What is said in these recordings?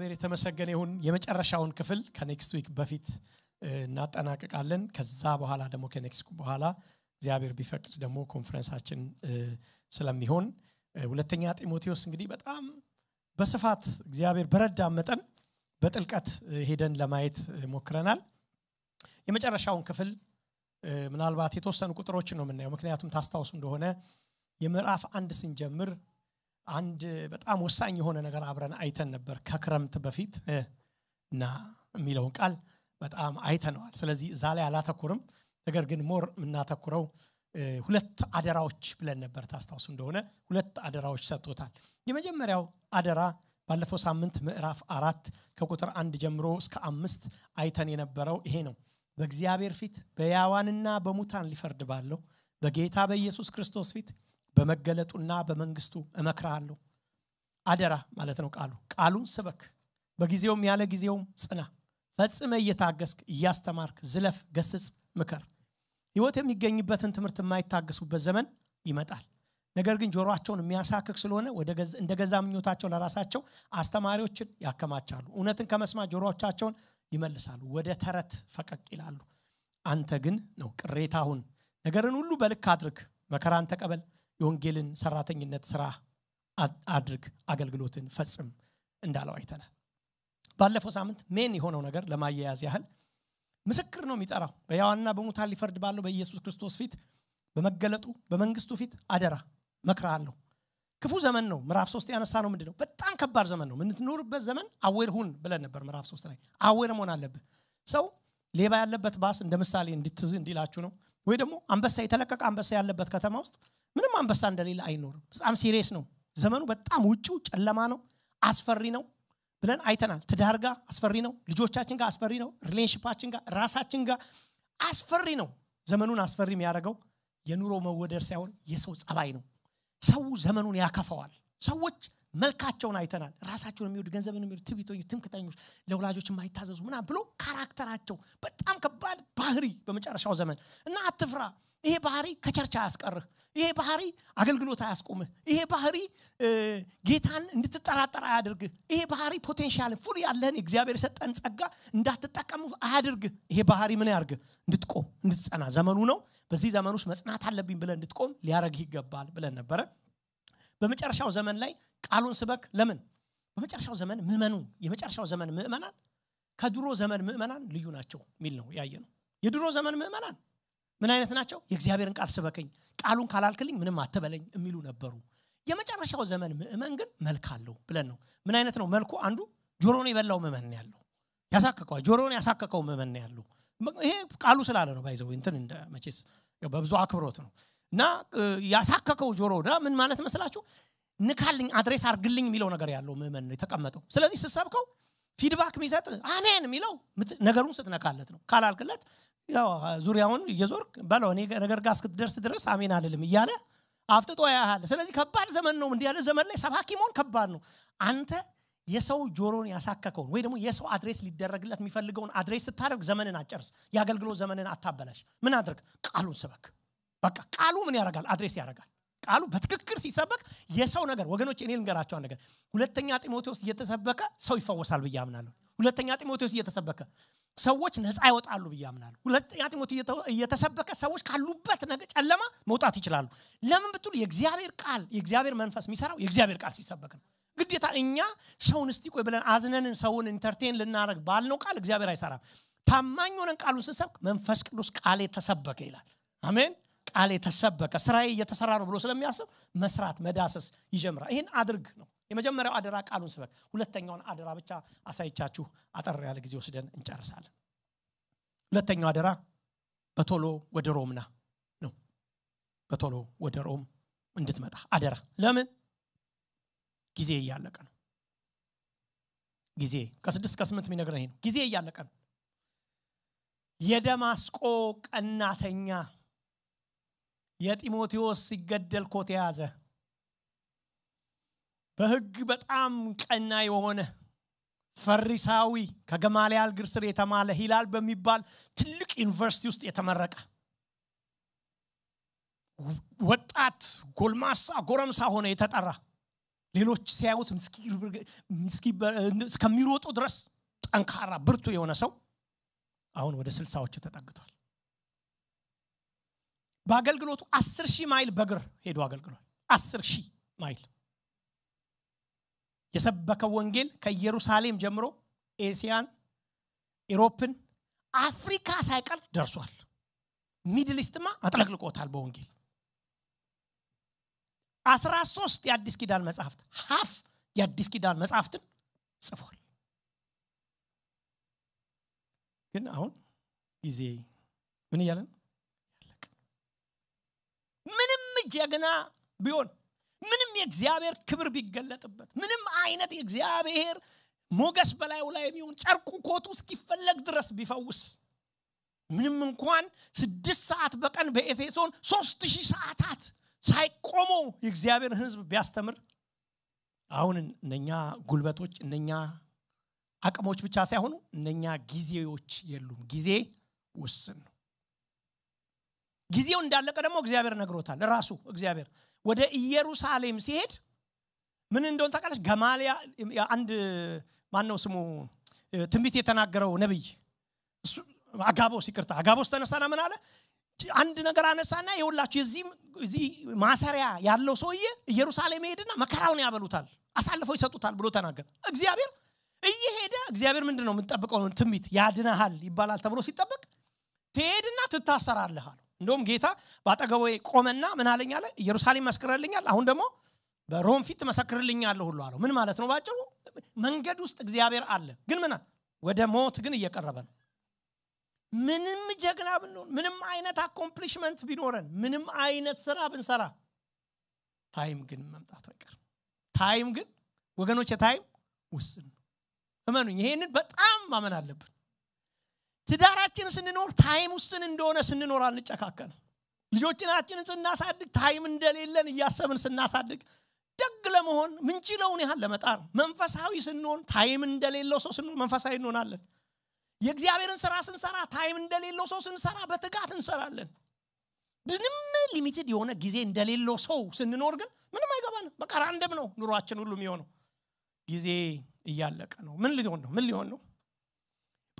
እግዚአብሔር የተመሰገነ ይሁን። የመጨረሻውን ክፍል ከ next week በፊት እናጠናቅቃለን። ከዛ በኋላ ደግሞ ከ next በኋላ እግዚአብሔር ቢፈቅድ ደግሞ ኮንፈረንሳችን ስለሚሆን ሁለተኛ ጢሞቴዎስ እንግዲህ በጣም በስፋት እግዚአብሔር በረዳ መጠን በጥልቀት ሄደን ለማየት ሞክረናል። የመጨረሻውን ክፍል ምናልባት የተወሰኑ ቁጥሮችን ነው የምናየው። ምክንያቱም ታስታውሱ እንደሆነ የምዕራፍ አንድ ስንጀምር አንድ በጣም ወሳኝ የሆነ ነገር አብረን አይተን ነበር ከክረምት በፊት እና የሚለውን ቃል በጣም አይተነዋል። ስለዚህ እዛ ላይ አላተኩርም። ነገር ግን more የምናተኩረው ሁለት አደራዎች ብለን ነበር። ታስታውሱ እንደሆነ ሁለት አደራዎች ሰጥቶታል። የመጀመሪያው አደራ ባለፈው ሳምንት ምዕራፍ አራት ከቁጥር አንድ ጀምሮ እስከ አምስት አይተን የነበረው ይሄ ነው። በእግዚአብሔር ፊት በሕያዋንና በሙታን ሊፈርድ ባለው በጌታ በኢየሱስ ክርስቶስ ፊት በመገለጡና በመንግስቱ እመክርሃለሁ። አደራ ማለት ነው ቃሉ። ቃሉን ስበክ፣ በጊዜውም ያለ ጊዜውም ጽና፣ ፈጽመ እየታገስክ እያስተማርክ ዝለፍ፣ ገስጽ፣ ምከር። ህይወት የሚገኝበትን ትምህርት የማይታገሱበት ዘመን ይመጣል። ነገር ግን ጆሮአቸውን የሚያሳክክ ስለሆነ እንደ ገዛ ምኞታቸው ለራሳቸው አስተማሪዎችን ያከማቻሉ። እውነትን ከመስማት ጆሮቻቸውን ይመልሳሉ፣ ወደ ተረት ፈቀቅ ይላሉ። አንተ ግን ነው ቅሬታ ሁን፣ ነገርን ሁሉ በልክ አድርግ፣ መከራን ተቀበል፣ የወንጌልን ሰራተኝነት ስራ አድርግ፣ አገልግሎትን ፈጽም እንዳለው አይተናል። ባለፈው ሳምንት main የሆነው ነገር ለማያያዝ ያህል ምስክር ነው የሚጠራው በሕያዋንና በሙታን ሊፈርድ ባለው በኢየሱስ ክርስቶስ ፊት በመገለጡ በመንግስቱ ፊት አደራ መክርሃለሁ። ክፉ ዘመን ነው። ምዕራፍ ሶስት ያነሳ ነው ምንድን ነው? በጣም ከባድ ዘመን ነው። የምትኖርበት ዘመን aware ሁን ብለን ነበር። ምዕራፍ ሶስት ላይ aware መሆን አለብህ። ሰው ሌባ ያለበት ባስ እንደ ምሳሌ እንድትዝ እንዲላችሁ ነው። ወይ ደግሞ አንበሳ የተለቀቀ አንበሳ ያለበት ከተማ ውስጥ ምንም አንበሳ እንደሌለ አይኖርም። በጣም serious ነው ዘመኑ። በጣም ውጭው ጨለማ ነው፣ አስፈሪ ነው ብለን አይተናል። ትዳር ጋር አስፈሪ ነው፣ ልጆቻችን ጋር አስፈሪ ነው፣ relationship ኣችን ጋር ራሳችን ጋር አስፈሪ ነው። ዘመኑን አስፈሪ የሚያደርገው የኑሮ መወደድ ሳይሆን የሰው ጸባይ ነው። ሰው ዘመኑን ያከፈዋል። ሰዎች መልካቸውን አይተናል። ራሳቸውን የሚወዱ ገንዘብን የሚወዱ ትዕቢተኞች፣ ትምክተኞች፣ ለወላጆች የማይታዘዙ ምናምን ብሎ character ኣቸው በጣም ከባድ ባህሪ በመጨረሻው ዘመን እና አትፍራ። ይሄ ባህሪ ከ church አያስቀርህ። ይሄ ባህሪ አገልግሎት አያስቆምህ። ይሄ ባህሪ ጌታን እንድትጠራጠር አያድርግህ። ይሄ ባህሪ potential full ያለህን እግዚአብሔር የሰጠን ጸጋ እንዳትጠቀሙ አያድርግህ። ይሄ ባህሪ ምን ያርግህ? እንድትቆም እንድትጸና። ዘመኑ ነው። በዚህ ዘመን ውስጥ መጽናት አለብኝ ብለን እንድትቆም ሊያረግህ ይገባል ብለን ነበረ። በመጨረሻው ዘመን ላይ ቃሉን ስበክ። ለምን? በመጨረሻው ዘመን ምእመኑ የመጨረሻው ዘመን ምእመናን ከድሮ ዘመን ምእመናን ልዩ ናቸው የሚል ነው ያየ ነው። የድሮ ዘመን ምእመናን ምን አይነት ናቸው? የእግዚአብሔርን ቃል ስበከኝ፣ ቃሉን ካላልክልኝ ምንም አትበለኝ የሚሉ ነበሩ። የመጨረሻው ዘመን ምእመን ግን መልክ አለው ብለን ነው። ምን አይነት ነው መልኩ? አንዱ ጆሮን የበላው ምእመን ነው ያለው፣ ያሳከከዋል። ጆሮን ያሳከከው ምእመን ነው ያለው። ይሄ ቃሉ ስላለ ነው ባይዘው እንትን እንደ መቼስ በብዙ አክብሮት ነው እና ያሳከከው ጆሮ ምን ማለት መስላችሁ? ንካልኝ፣ address አርግልኝ የሚለው ነገር ያለው ምእመን ነው የተቀመጠው። ስለዚህ ስትሰብከው feedback የሚሰጥ አሜን የሚለው ነገሩን ስትነካለት ነው። ካላልክለት ያው ዙሪያውን እየዞርክ በለው እኔ ነገር ጋር እስክትደርስ ድረስ አሜን አልልም እያለ አፍጥጦ ያያል። ስለዚህ ከባድ ዘመን ነው። እንዲህ ያለ ዘመን ላይ ሰባኪ መሆን ከባድ ነው። አንተ የሰው ጆሮን ያሳከከውን ወይ ደግሞ የሰው address ሊደረግለት የሚፈልገውን address ስታደርግ ዘመንን አጨርስ። የአገልግሎት ዘመንን አታበላሽ። ምን አድርግ? ቃሉን ስበክ። በቃ ቃሉ ምን ያደርጋል? address ያደርጋል። ቃሉ በትክክል ሲሰበክ የሰው ነገር ወገኖች፣ እኔ ልንገራቸውን ነገር ሁለተኛ ጢሞቴዎስ እየተሰበከ ሰው ይፈወሳል ብዬ አምናለሁ። ሁለተኛ ጢሞቴዎስ እየተሰበከ ሰዎች ነፃ ይወጣሉ ብዬ አምናለሁ። ሁለተኛ ጢሞቴዎስ እየተሰበከ ሰዎች ካሉበት ነገር ጨለማ መውጣት ይችላሉ። ለምን ብትሉ የእግዚአብሔር ቃል የእግዚአብሔር መንፈስ የሚሰራው የእግዚአብሔር ቃል ሲሰበክ ነው። ግዴታ እኛ ሰውን እስቲ ቆይ ብለን አዝነንን ሰውን entertain ልናደርግ ባልነው ቃል እግዚአብሔር አይሰራም። ታማኝ ሆነን ቃሉን ስንሰብክ መንፈስ ቅዱስ ቃል የተሰበከ ይላል። አሜን። ቃል የተሰበከ ስራዬ እየተሰራ ነው ብሎ ስለሚያስብ መስራት መዳሰስ ይጀምራል። ይህን አድርግ ነው የመጀመሪያው አደራ፣ ቃሉን ስበክ። ሁለተኛውን አደራ ብቻ አሳይቻችሁ አጠር ያለ ጊዜ ወስደን እንጨርሳለን። ሁለተኛው አደራ በቶሎ ወደ ሮም ና ነው። በቶሎ ወደ ሮም እንድትመጣ አደራ ለምን ጊዜ እያለቀ ነው ጊዜ ከስድስት ከስምንት የሚነግረን ነው ጊዜ እያለቀ ነው የደማስቆ ቀናተኛ የጢሞቴዎስ ሲገደል ኮት የያዘ በህግ በጣም ቀና የሆነ ፈሪሳዊ ከገማልያል እግር ስር የተማለ ሂላል በሚባል ትልቅ ዩኒቨርሲቲ ውስጥ የተመረቀ ወጣት ጎልማሳ ጎረምሳ ሆነ የተጠራ ሌሎች ሲያዩት እስከሚሮጡ ድረስ ጠንካራ ብርቱ የሆነ ሰው አሁን ወደ ስልሳዎቹ ተጠግቷል በአገልግሎቱ አስር ሺህ ማይል በእግር ሄዶ አገልግሏል። አስር ሺህ ማይል። የሰበከው ወንጌል ከኢየሩሳሌም ጀምሮ Asia ን Europe ን አፍሪካ ሳይቀር ደርሷል። Middle East ማ አጥለቅልቆታል በወንጌል። አስራ ሶስት የአዲስ ኪዳን መጽሐፍት ሀፍ የአዲስ ኪዳን መጽሐፍትን ጽፏል። ግን አሁን ጊዜ ምን እያለ ነው ያለቀ ምንም ጀግና ቢሆን ምንም የእግዚአብሔር ክብር ቢገለጥበት ምንም አይነት የእግዚአብሔር ሞገስ በላዩ ላይ የሚሆን ጨርቁ ኮቱ እስኪፈለግ ድረስ ቢፈውስ ምንም እንኳን ስድስት ሰዓት በቀን በኤፌሶን ሶስት ሺህ ሰዓታት ሳይቆሙ የእግዚአብሔር ህዝብ ቢያስተምር አሁን እነኛ ጉልበቶች እነኛ አቅሞች ብቻ ሳይሆኑ እነኛ ጊዜዎች የሉም። ጊዜ ውስን ነው ጊዜው እንዳለቀ ደግሞ እግዚአብሔር ነግሮታል። ራሱ እግዚአብሔር ወደ ኢየሩሳሌም ሲሄድ ምን እንደሆን ታውቃለች? ገማሊያ አንድ ማነው ስሙ? ትንቢት የተናገረው ነብይ አጋቦስ ይቅርታ አጋቦስ ተነሳና ምን አለ? አንድ ነገር አነሳና የሁላችሁ የዚህ ማሰሪያ ያለው ሰውዬ ኢየሩሳሌም ሄድና መከራውን ያበሉታል አሳልፈው ይሰጡታል ብሎ ተናገር እግዚአብሔር እየሄደ እግዚአብሔር ምንድን ነው የምንጠብቀው ትንቢት ያድነሃል ይባላል ተብሎ ሲጠበቅ ትሄድና ትታሰራለህ አሉ እንደውም ጌታ በአጠገቡ ቆመና ምን አለኝ አለ ኢየሩሳሌም መስክረልኛል አሁን ደግሞ በሮም ፊት መሰክርልኛለሁ ሁሉ አለው። ምን ማለት ነው ባጭሩ መንገድ ውስጥ እግዚአብሔር አለ ግን ምን ወደ ሞት ግን እየቀረበ ነው። ምንም ጀግና ብንሆን ምንም አይነት accomplishment ቢኖረን ምንም አይነት ስራ ብንሰራ time ግን መምጣቱ አይቀርም። time ግን ወገኖች time ውስን እመኑኝ ይሄንን በጣም ማመን አለብን ትዳራችን ስንኖር time ውስን እንደሆነ ስንኖር አንጨካከን ልጆቻችንን ስናሳድግ time እንደሌለን እያሰብን ስናሳድግ ደግ ለመሆን ምንችለውን ያህል ለመጣር መንፈሳዊ ስንሆን time እንደሌለው ሰው ስንሆን መንፈሳዊ እንሆናለን። የእግዚአብሔርን ስራ ስንሰራ time እንደሌለው ሰው ስንሰራ በትጋት እንሰራለን። ምንም limited የሆነ ጊዜ እንደሌለው ሰው ስንኖር ግን ምንም አይገባንም። በቃ random ነው ኑሯችን ሁሉ የሚሆነው። ጊዜ እያለቀ ነው። ምን ሊሆን ነው? ምን ሊሆን ነው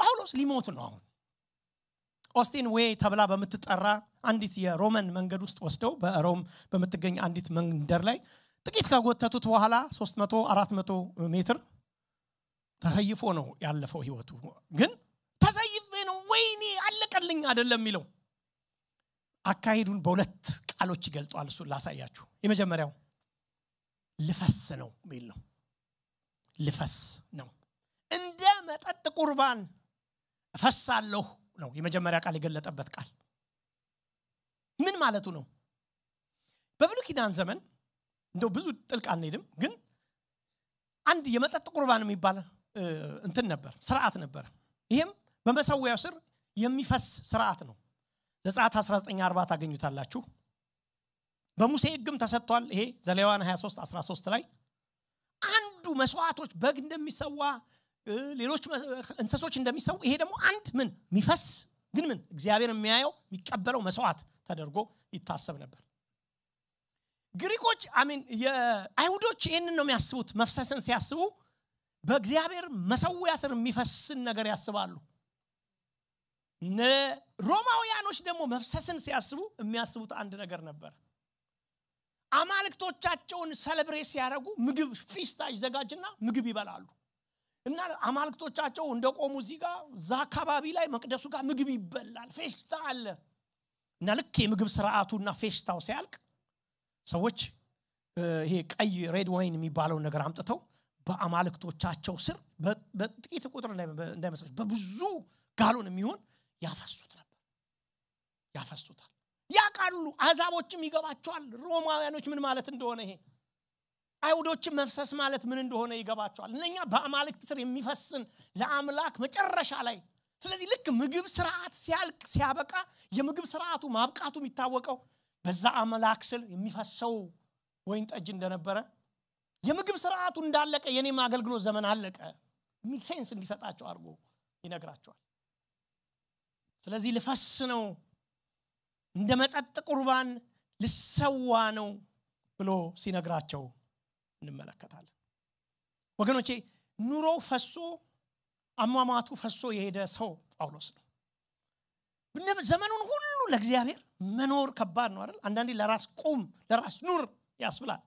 ጳውሎስ ሊሞት ነው አሁን። Ostian Way ተብላ በምትጠራ አንዲት የሮመን መንገድ ውስጥ ወስደው በሮም በምትገኝ አንዲት መንደር ላይ ጥቂት ከጎተቱት በኋላ 300 400 ሜትር ተሰይፎ ነው ያለፈው ህይወቱ ግን ተሰይፌ ነው ወይኔ አለቀልኝ አይደለም የሚለው። አካሄዱን በሁለት ቃሎች ይገልጧል እሱን ላሳያችሁ። የመጀመሪያው ልፈስ ነው ሚል ነው። ልፈስ ነው። እንደ መጠጥ ቁርባን እፈሳለሁ ነው የመጀመሪያ ቃል የገለጠበት ቃል። ምን ማለቱ ነው? በብሉ ኪዳን ዘመን እንደው ብዙ ጥልቅ አንሄድም ግን አንድ የመጠጥ ቁርባን የሚባል እንትን ነበር ስርዓት ነበር ይህም በመሰዊያው ስር የሚፈስ ስርዓት ነው። ዘጻት 1940 ታገኙታላችሁ። በሙሴ ህግም ተሰጥቷል። ይሄ ዘሌዋን 23 13 ላይ አንዱ መስዋዕቶች በግ እንደሚሰዋ ሌሎች እንሰሶች እንደሚሰው ይሄ ደግሞ አንድ ምን የሚፈስ ግን ምን እግዚአብሔር የሚያየው የሚቀበለው መስዋዕት ተደርጎ ይታሰብ ነበር። ግሪኮች አሚን የአይሁዶች ይህንን ነው የሚያስቡት። መፍሰስን ሲያስቡ በእግዚአብሔር መሰዊያ ስር የሚፈስን ነገር ያስባሉ። ሮማውያኖች ደግሞ መፍሰስን ሲያስቡ የሚያስቡት አንድ ነገር ነበር። አማልክቶቻቸውን ሰለብሬት ሲያደረጉ ምግብ ፊስታ ይዘጋጅና ምግብ ይበላሉ እና አማልክቶቻቸው እንደቆሙ እዚህ ጋር እዛ አካባቢ ላይ መቅደሱ ጋር ምግብ ይበላል ፌሽታ አለ። እና ልክ የምግብ ስርዓቱና ፌሽታው ሲያልቅ ሰዎች ይሄ ቀይ red wine የሚባለውን ነገር አምጥተው በአማልክቶቻቸው ስር በጥቂት ቁጥር እንዳይመስላችሁ በብዙ ጋሎን የሚሆን ያፈሱት ነበር። ያፈሱታል። ያውቃሉ አሕዛቦችም ይገባቸዋል። ሮማውያኖች ምን ማለት እንደሆነ ይሄ አይሁዶችን መፍሰስ ማለት ምን እንደሆነ ይገባቸዋል። እነኛ በአማልክት ስር የሚፈስን ለአምላክ መጨረሻ ላይ። ስለዚህ ልክ ምግብ ስርዓት ሲያልቅ ሲያበቃ የምግብ ስርዓቱ ማብቃቱ የሚታወቀው በዛ አምላክ ስር የሚፈሰው ወይን ጠጅ እንደነበረ የምግብ ስርዓቱ እንዳለቀ የኔም አገልግሎት ዘመን አለቀ የሚል ሴንስ እንዲሰጣቸው አድርጎ ይነግራቸዋል። ስለዚህ ልፈስ ነው እንደ መጠጥ ቁርባን ልሰዋ ነው ብሎ ሲነግራቸው እንመለከታለን። ወገኖቼ ኑሮው ፈሶ አሟሟቱ ፈሶ የሄደ ሰው ጳውሎስ ነው። ዘመኑን ሁሉ ለእግዚአብሔር መኖር ከባድ ነው አይደል? አንዳንዴ ለራስ ቁም ለራስ ኑር ያስብላል።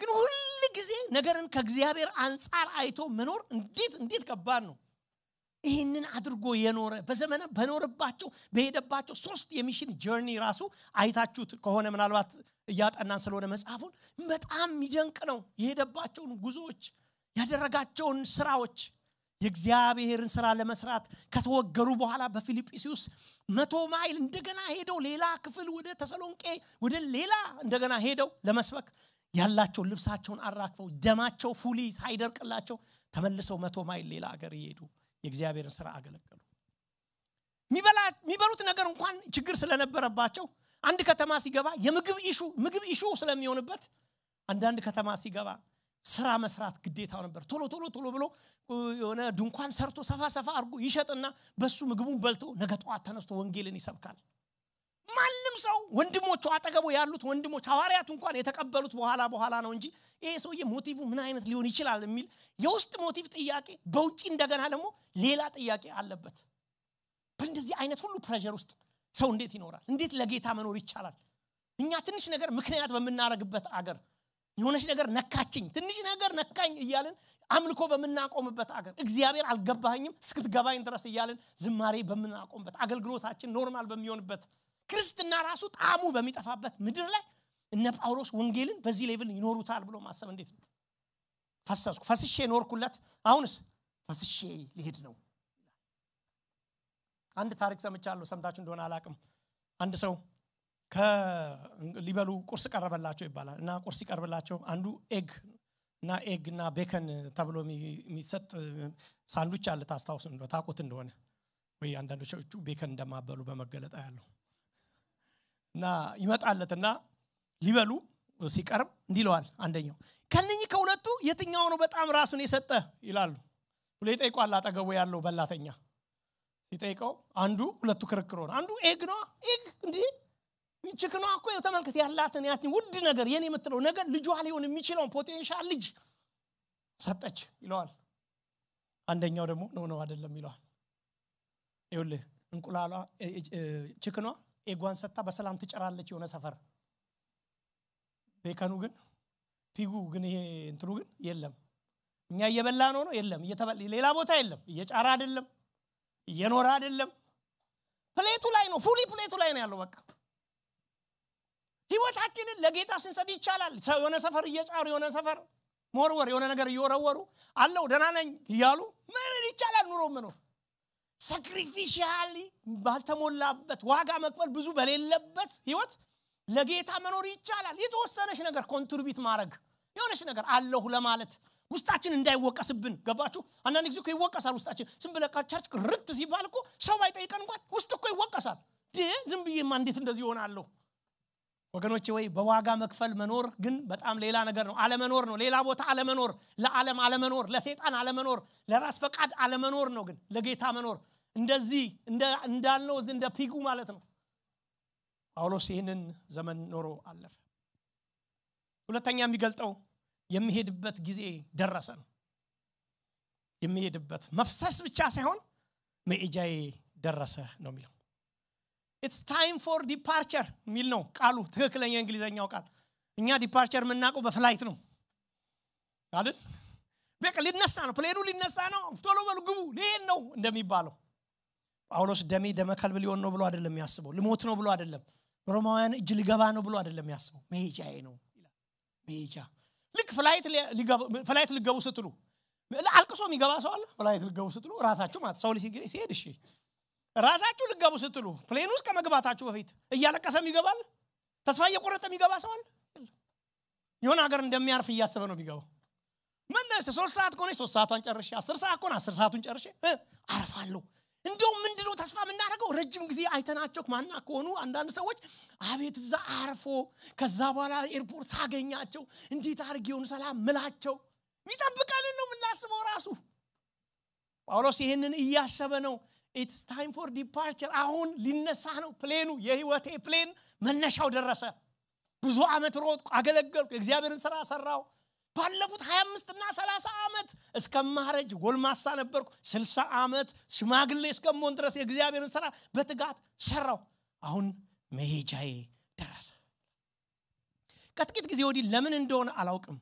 ግን ሁል ጊዜ ነገርን ከእግዚአብሔር አንጻር አይቶ መኖር እንዴት እንዴት ከባድ ነው ይህንን አድርጎ የኖረ በዘመነ በኖርባቸው በሄደባቸው ሶስት የሚሽን ጀርኒ ራሱ አይታችሁት ከሆነ ምናልባት እያጠናን ስለሆነ መጽሐፉን በጣም የሚደንቅ ነው። የሄደባቸውን ጉዞዎች ያደረጋቸውን ስራዎች የእግዚአብሔርን ስራ ለመስራት ከተወገሩ በኋላ በፊልጵስዩስ መቶ ማይል እንደገና ሄደው ሌላ ክፍል ወደ ተሰሎንቄ ወደ ሌላ እንደገና ሄደው ለመስበክ ያላቸውን ልብሳቸውን አራክፈው ደማቸው ፉሊ ሳይደርቅላቸው ተመልሰው መቶ ማይል ሌላ አገር እየሄዱ የእግዚአብሔርን ስራ አገለገሉ። የሚበሉት ነገር እንኳን ችግር ስለነበረባቸው አንድ ከተማ ሲገባ የምግብ issue ምግብ issue ስለሚሆንበት አንዳንድ ከተማ ሲገባ ስራ መስራት ግዴታው ነበር። ቶሎ ቶሎ ቶሎ ብሎ የሆነ ድንኳን ሰርቶ ሰፋ ሰፋ አድርጎ ይሸጥና በሱ ምግቡን በልቶ ነገ ጠዋት ተነስቶ ወንጌልን ይሰብካል። ማንም ሰው ወንድሞቹ አጠገቡ ያሉት ወንድሞች ሐዋርያት እንኳን የተቀበሉት በኋላ በኋላ ነው እንጂ ይሄ ሰውዬ motive ምን አይነት ሊሆን ይችላል የሚል የውስጥ motive ጥያቄ በውጭ እንደገና ደግሞ ሌላ ጥያቄ አለበት። በእንደዚህ አይነት ሁሉ pressure ውስጥ ሰው እንዴት ይኖራል? እንዴት ለጌታ መኖር ይቻላል? እኛ ትንሽ ነገር ምክንያት በምናረግበት አገር የሆነች ነገር ነካችኝ ትንሽ ነገር ነካኝ እያልን አምልኮ በምናቆምበት አገር እግዚአብሔር አልገባኝም እስክትገባኝ ድረስ እያልን ዝማሬ በምናቆምበት አገልግሎታችን normal በሚሆንበት ክርስትና ራሱ ጣዕሙ በሚጠፋበት ምድር ላይ እነ ጳውሎስ ወንጌልን በዚህ level ይኖሩታል ብሎ ማሰብ እንዴት ነው? ፈሰስኩ። ፈስሼ ኖርኩለት። አሁንስ ፈስሼ ልሄድ ነው። አንድ ታሪክ ሰምቻለሁ። ሰምታችሁ እንደሆነ አላቅም አንድ ሰው ሊበሉ ቁርስ ቀረበላቸው ይባላል እና ቁርስ ይቀርብላቸው አንዱ egg እና egg እና bacon ተብሎ የሚሰጥ ሳንዱች አለ። ታስታውስ ታቁት እንደሆነ። ወይ አንዳንዶቹ bacon እንደማትበሉ በመገለጣ ያለው እና ይመጣለትና ሊበሉ ሲቀርብ እንዲለዋል አንደኛው ከነኚህ ከሁለቱ የትኛው ነው በጣም ራሱን የሰጠ ይላሉ። ብሎ ይጠይቋል አጠገቡ ያለው በላተኛ። ሲጠይቀው አንዱ ሁለቱ ክርክር ሆነ። አንዱ egg ነው egg እንዲህ chicken ዋ እኮ ተመልከት ያላትን ያትን ውድ ነገር የኔ የምትለው ነገር ልጇ ሊሆን የሚችለውን potential ልጅ ሰጠች ይለዋል። አንደኛው ደግሞ ነው ነው አይደለም ይለዋል። ይኸውልህ እንቁላሏ chicken ዋ egg ዋን ሰጥታ በሰላም ትጭራለች የሆነ ሰፈር። bacon ኡ ግን pig ኡ ግን ይሄ እንትኑ ግን የለም። እኛ እየበላ ነው ነው የለም ሌላ ቦታ የለም። እየጫራ አይደለም። እየኖረ አይደለም። plate ኡ ላይ ነው። fully plate ኡ ላይ ነው ያለው በቃ። ህይወታችንን ለጌታ ስንሰጥ ይቻላል። የሆነ ሰፈር እየጫሩ የሆነ ሰፈር መወርወር የሆነ ነገር እየወረወሩ አለው ደህና ነኝ እያሉ ምን ይቻላል ኑሮ ምኖር sacrificially ባልተሞላበት ዋጋ መክፈል ብዙ በሌለበት ህይወት ለጌታ መኖር ይቻላል። የተወሰነች ነገር contribute ማድረግ የሆነች ነገር አለሁ ለማለት ውስጣችን እንዳይወቀስብን። ገባችሁ? አንዳንድ ጊዜ ይወቀሳል ውስጣችን። ዝም ብለ church ርት ሲባል እኮ ሰው ባይጠይቀን እንኳን ውስጥ እኮ ይወቀሳል። ዝም ብዬማ እንዴት እንደዚህ ይሆናለሁ ወገኖቼ ወይ በዋጋ መክፈል መኖር ግን በጣም ሌላ ነገር ነው። አለመኖር ነው። ሌላ ቦታ አለመኖር ለዓለም አለመኖር ለሴጣን አለመኖር ለራስ ፈቃድ አለመኖር ነው ግን ለጌታ መኖር። እንደዚህ እንዳልነው እንደ pig ኡ ማለት ነው። ጳውሎስ ይህንን ዘመን ኖሮ አለፈ። ሁለተኛ የሚገልጠው የሚሄድበት ጊዜ ደረሰ ነው። የሚሄድበት መፍሰስ ብቻ ሳይሆን መሄጃዬ ደረሰ ነው የሚለው it's time for departure የሚል ነው ቃሉ። ትክክለኛ እንግሊዝኛው ቃል። እኛ departure የምናውቀው በ flight ነው። አይደል? በቃ ሊነሳ ነው። plane ኑ ሊነሳ ነው። ቶሎ በሉ ግቡ። ሊሄድ ነው እንደሚባለው። ጳውሎስ ደሜ ደመከልብ ሊሆን ነው ብሎ አይደለም የሚያስበው። ልሞት ነው ብሎ አይደለም። ሮማውያን እጅ ሊገባ ነው ብሎ አይደለም የሚያስበው። መሄጃዬ ነው መሄጃ። ልክ flight ልገቡ ስትሉ አልቅሶ የሚገባ ሰው አለ? flight ልገቡ ስትሉ ራሳችሁ ማለት ሰው ሲሄድ እሺ ራሳችሁ ልገቡ ስትሉ plane ውስጥ ከመግባታችሁ በፊት እያለቀሰም ይገባል? ተስፋ እየቆረጠ የሚገባ ሰው አለ? የሆነ ሀገር እንደሚያርፍ እያሰበ ነው የሚገባው። መለስ ሶስት ሰዓት ከሆነ ሶስት ሰዓቷን ጨርሼ አስር ሰዓት ከሆነ አስር ሰዓቱን ጨርሼ አርፋለሁ። እንዲሁም ምንድነው ተስፋ የምናደርገው? ረጅም ጊዜ አይተናቸው ማና ከሆኑ አንዳንድ ሰዎች አቤት እዛ አርፎ ከዛ በኋላ ኤርፖርት ሳገኛቸው እንዴት አድርጌውን ሰላም ምላቸው የሚጠብቀንን ነው የምናስበው ራሱ። ጳውሎስ ይህንን እያሰበ ነው It's time for departure አሁን ሊነሳ ነው plane ኑ የህይወቴ plane መነሻው ደረሰ። ብዙ ዓመት ሮጥኩ አገለገልኩ የእግዚአብሔርን ስራ ሰራው ባለፉት 25 እና 30 ዓመት እስከማረጅ ጎልማሳ ነበርኩ። 60 ዓመት ሽማግሌ እስከመሆን ድረስ የእግዚአብሔርን ስራ በትጋት ሰራው አሁን መሄጃዬ ደረሰ። ከጥቂት ጊዜ ወዲህ ለምን እንደሆነ አላውቅም።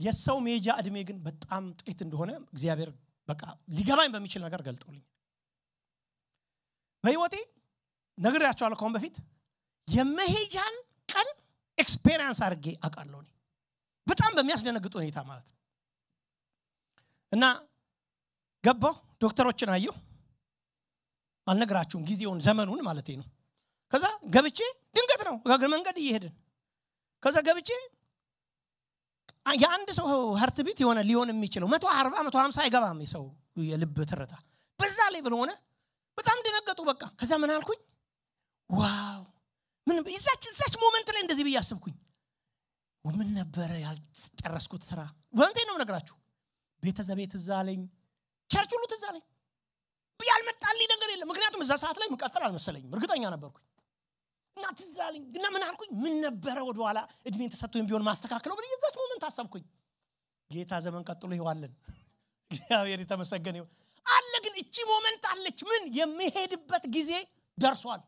የሰው ሜጃ እድሜ ግን በጣም ጥቂት እንደሆነ እግዚአብሔር በቃ ሊገባኝ በሚችል ነገር ገልጦልኝ በህይወቴ ነግሬያቸዋለሁ ከሁን በፊት የመሄጃን ቀን experience አድርጌ አውቃለሁ በጣም በሚያስደነግጥ ሁኔታ ማለት ነው። እና ገባሁ ዶክተሮችን አየሁ። አልነግራችሁም ጊዜውን ዘመኑን ማለት ነው። ከዛ ገብቼ ድንገት ነው እግረ መንገድ እየሄድን ከዛ ገብቼ የአንድ ሰው heart beat የሆነ ሊሆን የሚችለው መቶ አርባ መቶ ሀምሳ አይገባም የሰው የልብ ትርታ። በዛ level ሆነ በጣም ደነገጡ። በቃ ከዛ ምን አልኩኝ? wow! ምን እዛች እዛች moment ላይ እንደዚህ ብዬ አሰብኩኝ ምን ነበረ ያልጨረስኩት ስራ? እውነቴን ነው ምነግራችሁ ቤተሰቤ ትዝ church ሁሉ ትዝ ያልመጣልኝ ነገር የለም። ምክንያቱም እዛ ሰዓት ላይ ምቀጥል አልመሰለኝም። እርግጠኛ ነበርኩኝ። እና ትዝ እና ምን አልኩኝ? ምን ነበረ ወደኋላ እድሜን ተሰጥቶኝ ቢሆን ማስተካከለው ምን የዛች moment አሰብኩኝ። ጌታ ዘመን ቀጥሎ ይዋለን እግዚአብሔር የተመሰገነ አለ ግን እቺ moment አለች ምን? የሚሄድበት ጊዜ ደርሷል።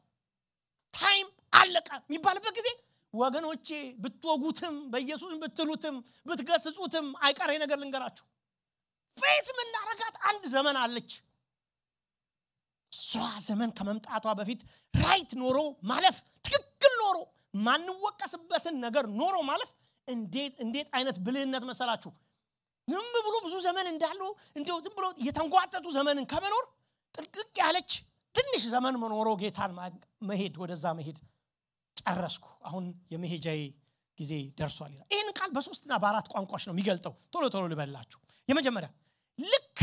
time አለቀ የሚባልበት ጊዜ ወገኖቼ ብትወጉትም በኢየሱስ ብትሉትም ብትገስጹትም አይቀሬ ነገር ልንገራችሁ። face የምናረጋት አንድ ዘመን አለች። እሷ ዘመን ከመምጣቷ በፊት right ኖሮ ማለፍ ትክክል ኖሮ ማንወቀስበትን ነገር ኖሮ ማለፍ እንዴት እንዴት አይነት ብልህነት መሰላችሁ ዝም ብሎ ብዙ ዘመን እንዳለው እንደው ዝም ብሎ የተንጓጠጡ ዘመንን ከመኖር ጥልቅቅ ያለች ትንሽ ዘመን መኖሮ ጌታን መሄድ ወደዛ መሄድ ጨረስኩ። አሁን የመሄጃዬ ጊዜ ደርሷል ይላል። ይህን ቃል በሶስትና በአራት ቋንቋዎች ነው የሚገልጠው። ቶሎ ቶሎ ልበላችሁ። የመጀመሪያ ልክ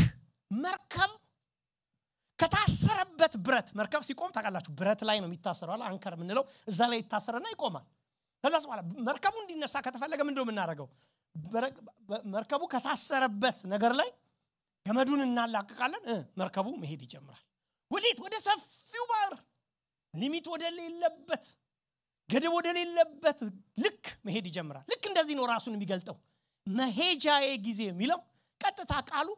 መርከብ ከታሰረበት ብረት መርከብ ሲቆም ታውቃላችሁ ብረት ላይ ነው የሚታሰረው አንከር የምንለው እዛ ላይ ይታሰረና ይቆማል። ከዛ በኋላ መርከቡ እንዲነሳ ከተፈለገ ምንድነው የምናደርገው መርከቡ ከታሰረበት ነገር ላይ ገመዱን እናላቅቃለን። መርከቡ መሄድ ይጀምራል። ወዴት? ወደ ሰፊው ባህር። ሊሚት ወደሌለበት ገደብ ወደሌለበት ልክ መሄድ ይጀምራል። ልክ እንደዚህ ነው ራሱን የሚገልጠው። መሄጃዬ ጊዜ የሚለው ቀጥታ ቃሉ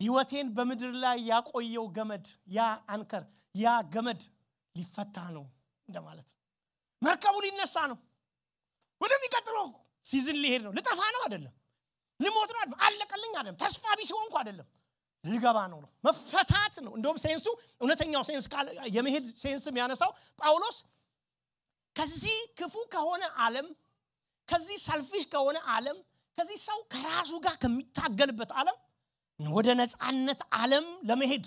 ህይወቴን በምድር ላይ ያቆየው ገመድ ያ anchor ያ ገመድ ሊፈታ ነው እንደማለት ነው። መርከቡ ሊነሳ ነው። ወደሚቀጥለው season ሊሄድ ነው። ልጠፋ ነው አይደለም። ልሞት ነው አለቀልኝ አይደለም። ተስፋ ቢስ ሆንኩ አይደለም። ልገባ ነው ነው። መፈታት ነው። እንደውም sense ኡ እውነተኛው sense የመሄድ sense የሚያነሳው ጳውሎስ ከዚህ ክፉ ከሆነ ዓለም ከዚህ selfish ከሆነ ዓለም ከዚህ ሰው ከራሱ ጋር ከሚታገልበት ዓለም ወደ ነፃነት ዓለም ለመሄድ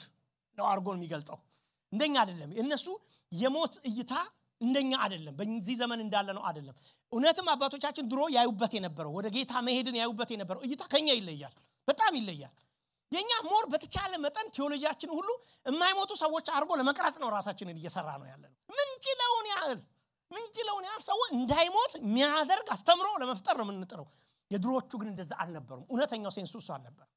ነው አድርጎ የሚገልጠው። እንደኛ አይደለም። እነሱ የሞት እይታ እንደኛ አይደለም። በዚህ ዘመን እንዳለ ነው አይደለም። እውነትም አባቶቻችን ድሮ ያዩበት የነበረው ወደ ጌታ መሄድን ያዩበት የነበረው እይታ ከኛ ይለያል በጣም ይለያል። የኛ more በተቻለ መጠን ቴዎሎጂያችን ሁሉ የማይሞቱ ሰዎች አድርጎ ለመቅረጽ ነው ራሳችንን እየሰራ ነው ያለ ነው ምንችለውን ያህል ምንችለውን ያህል ሰው እንዳይሞት የሚያደርግ አስተምህሮ ለመፍጠር ነው የምንጥረው። የድሮዎቹ ግን እንደዛ አልነበሩም። እውነተኛው sense ኡ እሱ አልነበር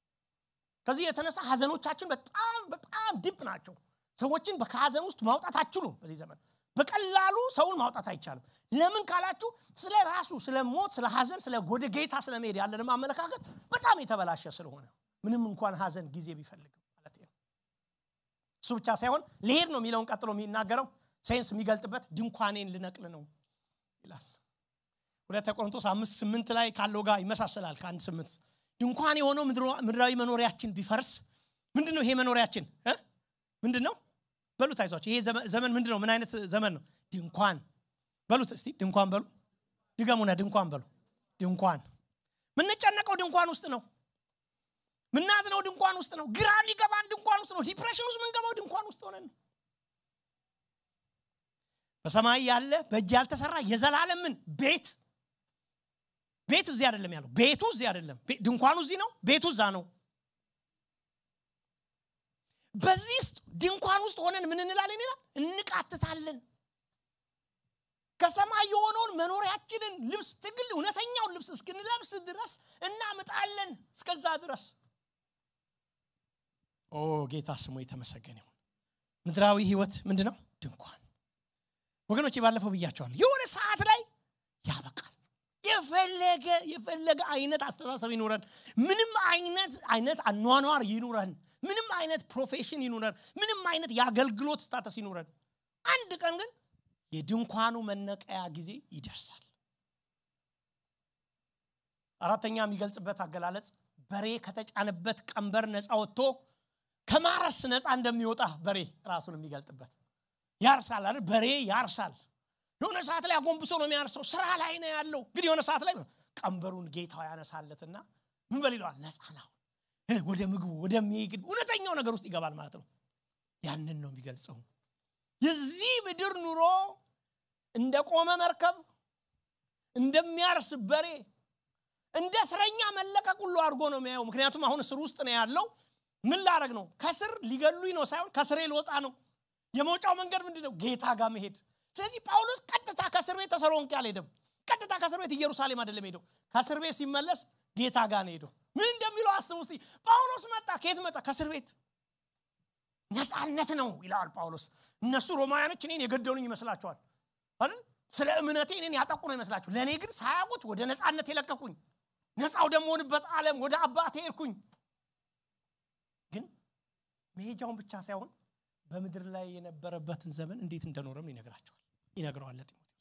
ከዚህ የተነሳ ሀዘኖቻችን በጣም በጣም deep ናቸው። ሰዎችን ከሀዘን ውስጥ ማውጣት አችሉም በዚህ ዘመን በቀላሉ ሰውን ማውጣት አይቻልም። ለምን ካላችሁ ስለ ራሱ ስለ ሞት ስለ ሀዘን ስለ ወደ ጌታ ስለመሄድ ያለንም አመለካከት በጣም የተበላሸ ስለሆነ ምንም እንኳን ሀዘን ጊዜ ቢፈልግም ማለት ነው። እሱ ብቻ ሳይሆን ልሄድ ነው የሚለውን ቀጥሎ የሚናገረው sense የሚገልጥበት ድንኳኔን ልነቅል ነው ይላል። ሁለተኛ ቆሮንቶስ አምስት ስምንት ላይ ካለው ጋር ይመሳሰላል ከአንድ ስምንት። ድንኳን የሆነው ምድራዊ መኖሪያችን ቢፈርስ ምንድን ነው ይሄ መኖሪያችን? ምንድን ነው በሉት አይዟቸው ይሄ ዘመን ምንድን ነው ምን አይነት ዘመን ነው? ድንኳን። በሉት እስቲ ድንኳን በሉ። ድገሙና ድንኳን በሉ። ድንኳን። ምንጨነቀው ድንኳን ውስጥ ነው። ምናዝነው ድንኳን ውስጥ ነው። ግራ የሚገባን ድንኳን ውስጥ ነው። depression ውስጥ ምንገባው ድንኳን ውስጥ ሆነን ነው። በሰማይ ያለ በእጅ ያልተሰራ የዘላለምን ቤት። ቤት እዚህ አይደለም ያለው። ቤቱ እዚህ አይደለም። ድንኳኑ እዚህ ነው። ቤቱ እዛ ነው በዚህ ድንኳን ውስጥ ሆነን ምን እንላለን ይላል? እንቃትታለን። ከሰማይ የሆነውን መኖሪያችንን ልብስ ትግል እውነተኛውን ልብስ እስክንለብስ ድረስ እናምጣለን። እስከዛ ድረስ። ኦ ጌታ ስሙ የተመሰገነ ይሁን። ምድራዊ ህይወት ምንድን ነው ድንኳን። ወገኖች ባለፈው ብያቸዋል የሆነ ሰዓት ላይ ያበቃል። የፈለገ የፈለገ አይነት አስተሳሰብ ይኑረን ምንም አይነት አይነት አኗኗር ይኑረን ምንም አይነት profession ይኑረን ምንም አይነት የአገልግሎት status ይኑረን። አንድ ቀን ግን የድንኳኑ መነቀያ ጊዜ ይደርሳል። አራተኛ የሚገልጽበት አገላለጽ በሬ ከተጫነበት ቀንበር ነፃ ወጥቶ ከማረስ ነፃ እንደሚወጣ በሬ ራሱን የሚገልጥበት። ያርሳል አይደል? በሬ ያርሳል። የሆነ ሰዓት ላይ አጎንብሶ ነው የሚያርሰው። ስራ ላይ ነው ያለው። ግን የሆነ ሰዓት ላይ ቀንበሩን ጌታው ያነሳለትና ምን በል ይለዋል? ነፃ ነው ወደ ምግቡ ወደሚግድ እውነተኛው ነገር ውስጥ ይገባል ማለት ነው። ያንን ነው የሚገልጸው። የዚህ ምድር ኑሮ እንደ ቆመ መርከብ እንደሚያርስ በሬ እንደ እስረኛ መለቀቅ ሁሉ አድርጎ ነው የሚያየው። ምክንያቱም አሁን እስር ውስጥ ነው ያለው። ምን ላረግ ነው? ከስር ሊገሉኝ ነው ሳይሆን ከስሬ ልወጣ ነው። የመውጫው መንገድ ምንድን ነው ጌታ ጋር መሄድ። ስለዚህ ጳውሎስ ቀጥታ ከእስር ቤት ተሰሎንቄ አልሄደም። ቀጥታ ከእስር ቤት ኢየሩሳሌም አይደለም ሄደው ከእስር ቤት ሲመለስ ጌታ ጋር ነው ሄደው ምን አስብ ውስጥ ጳውሎስ መጣ። ከየት መጣ? ከእስር ቤት። ነፃነት ነው ይለዋል ጳውሎስ። እነሱ ሮማውያኖች እኔን የገደሉኝ ይመስላቸዋል አይደል? ስለ እምነቴ እኔን ያጠቁ ነው ይመስላቸው ለእኔ ግን ሳያውቁት ወደ ነፃነት የለቀቁኝ። ነፃው ደሞንበት ዓለም ወደ አባቴ ሄድኩኝ። ግን መሄጃውን ብቻ ሳይሆን በምድር ላይ የነበረበትን ዘመን እንዴት እንደኖረም ይነግራቸዋል። ይነግረዋል ለጢሞቴዎስ።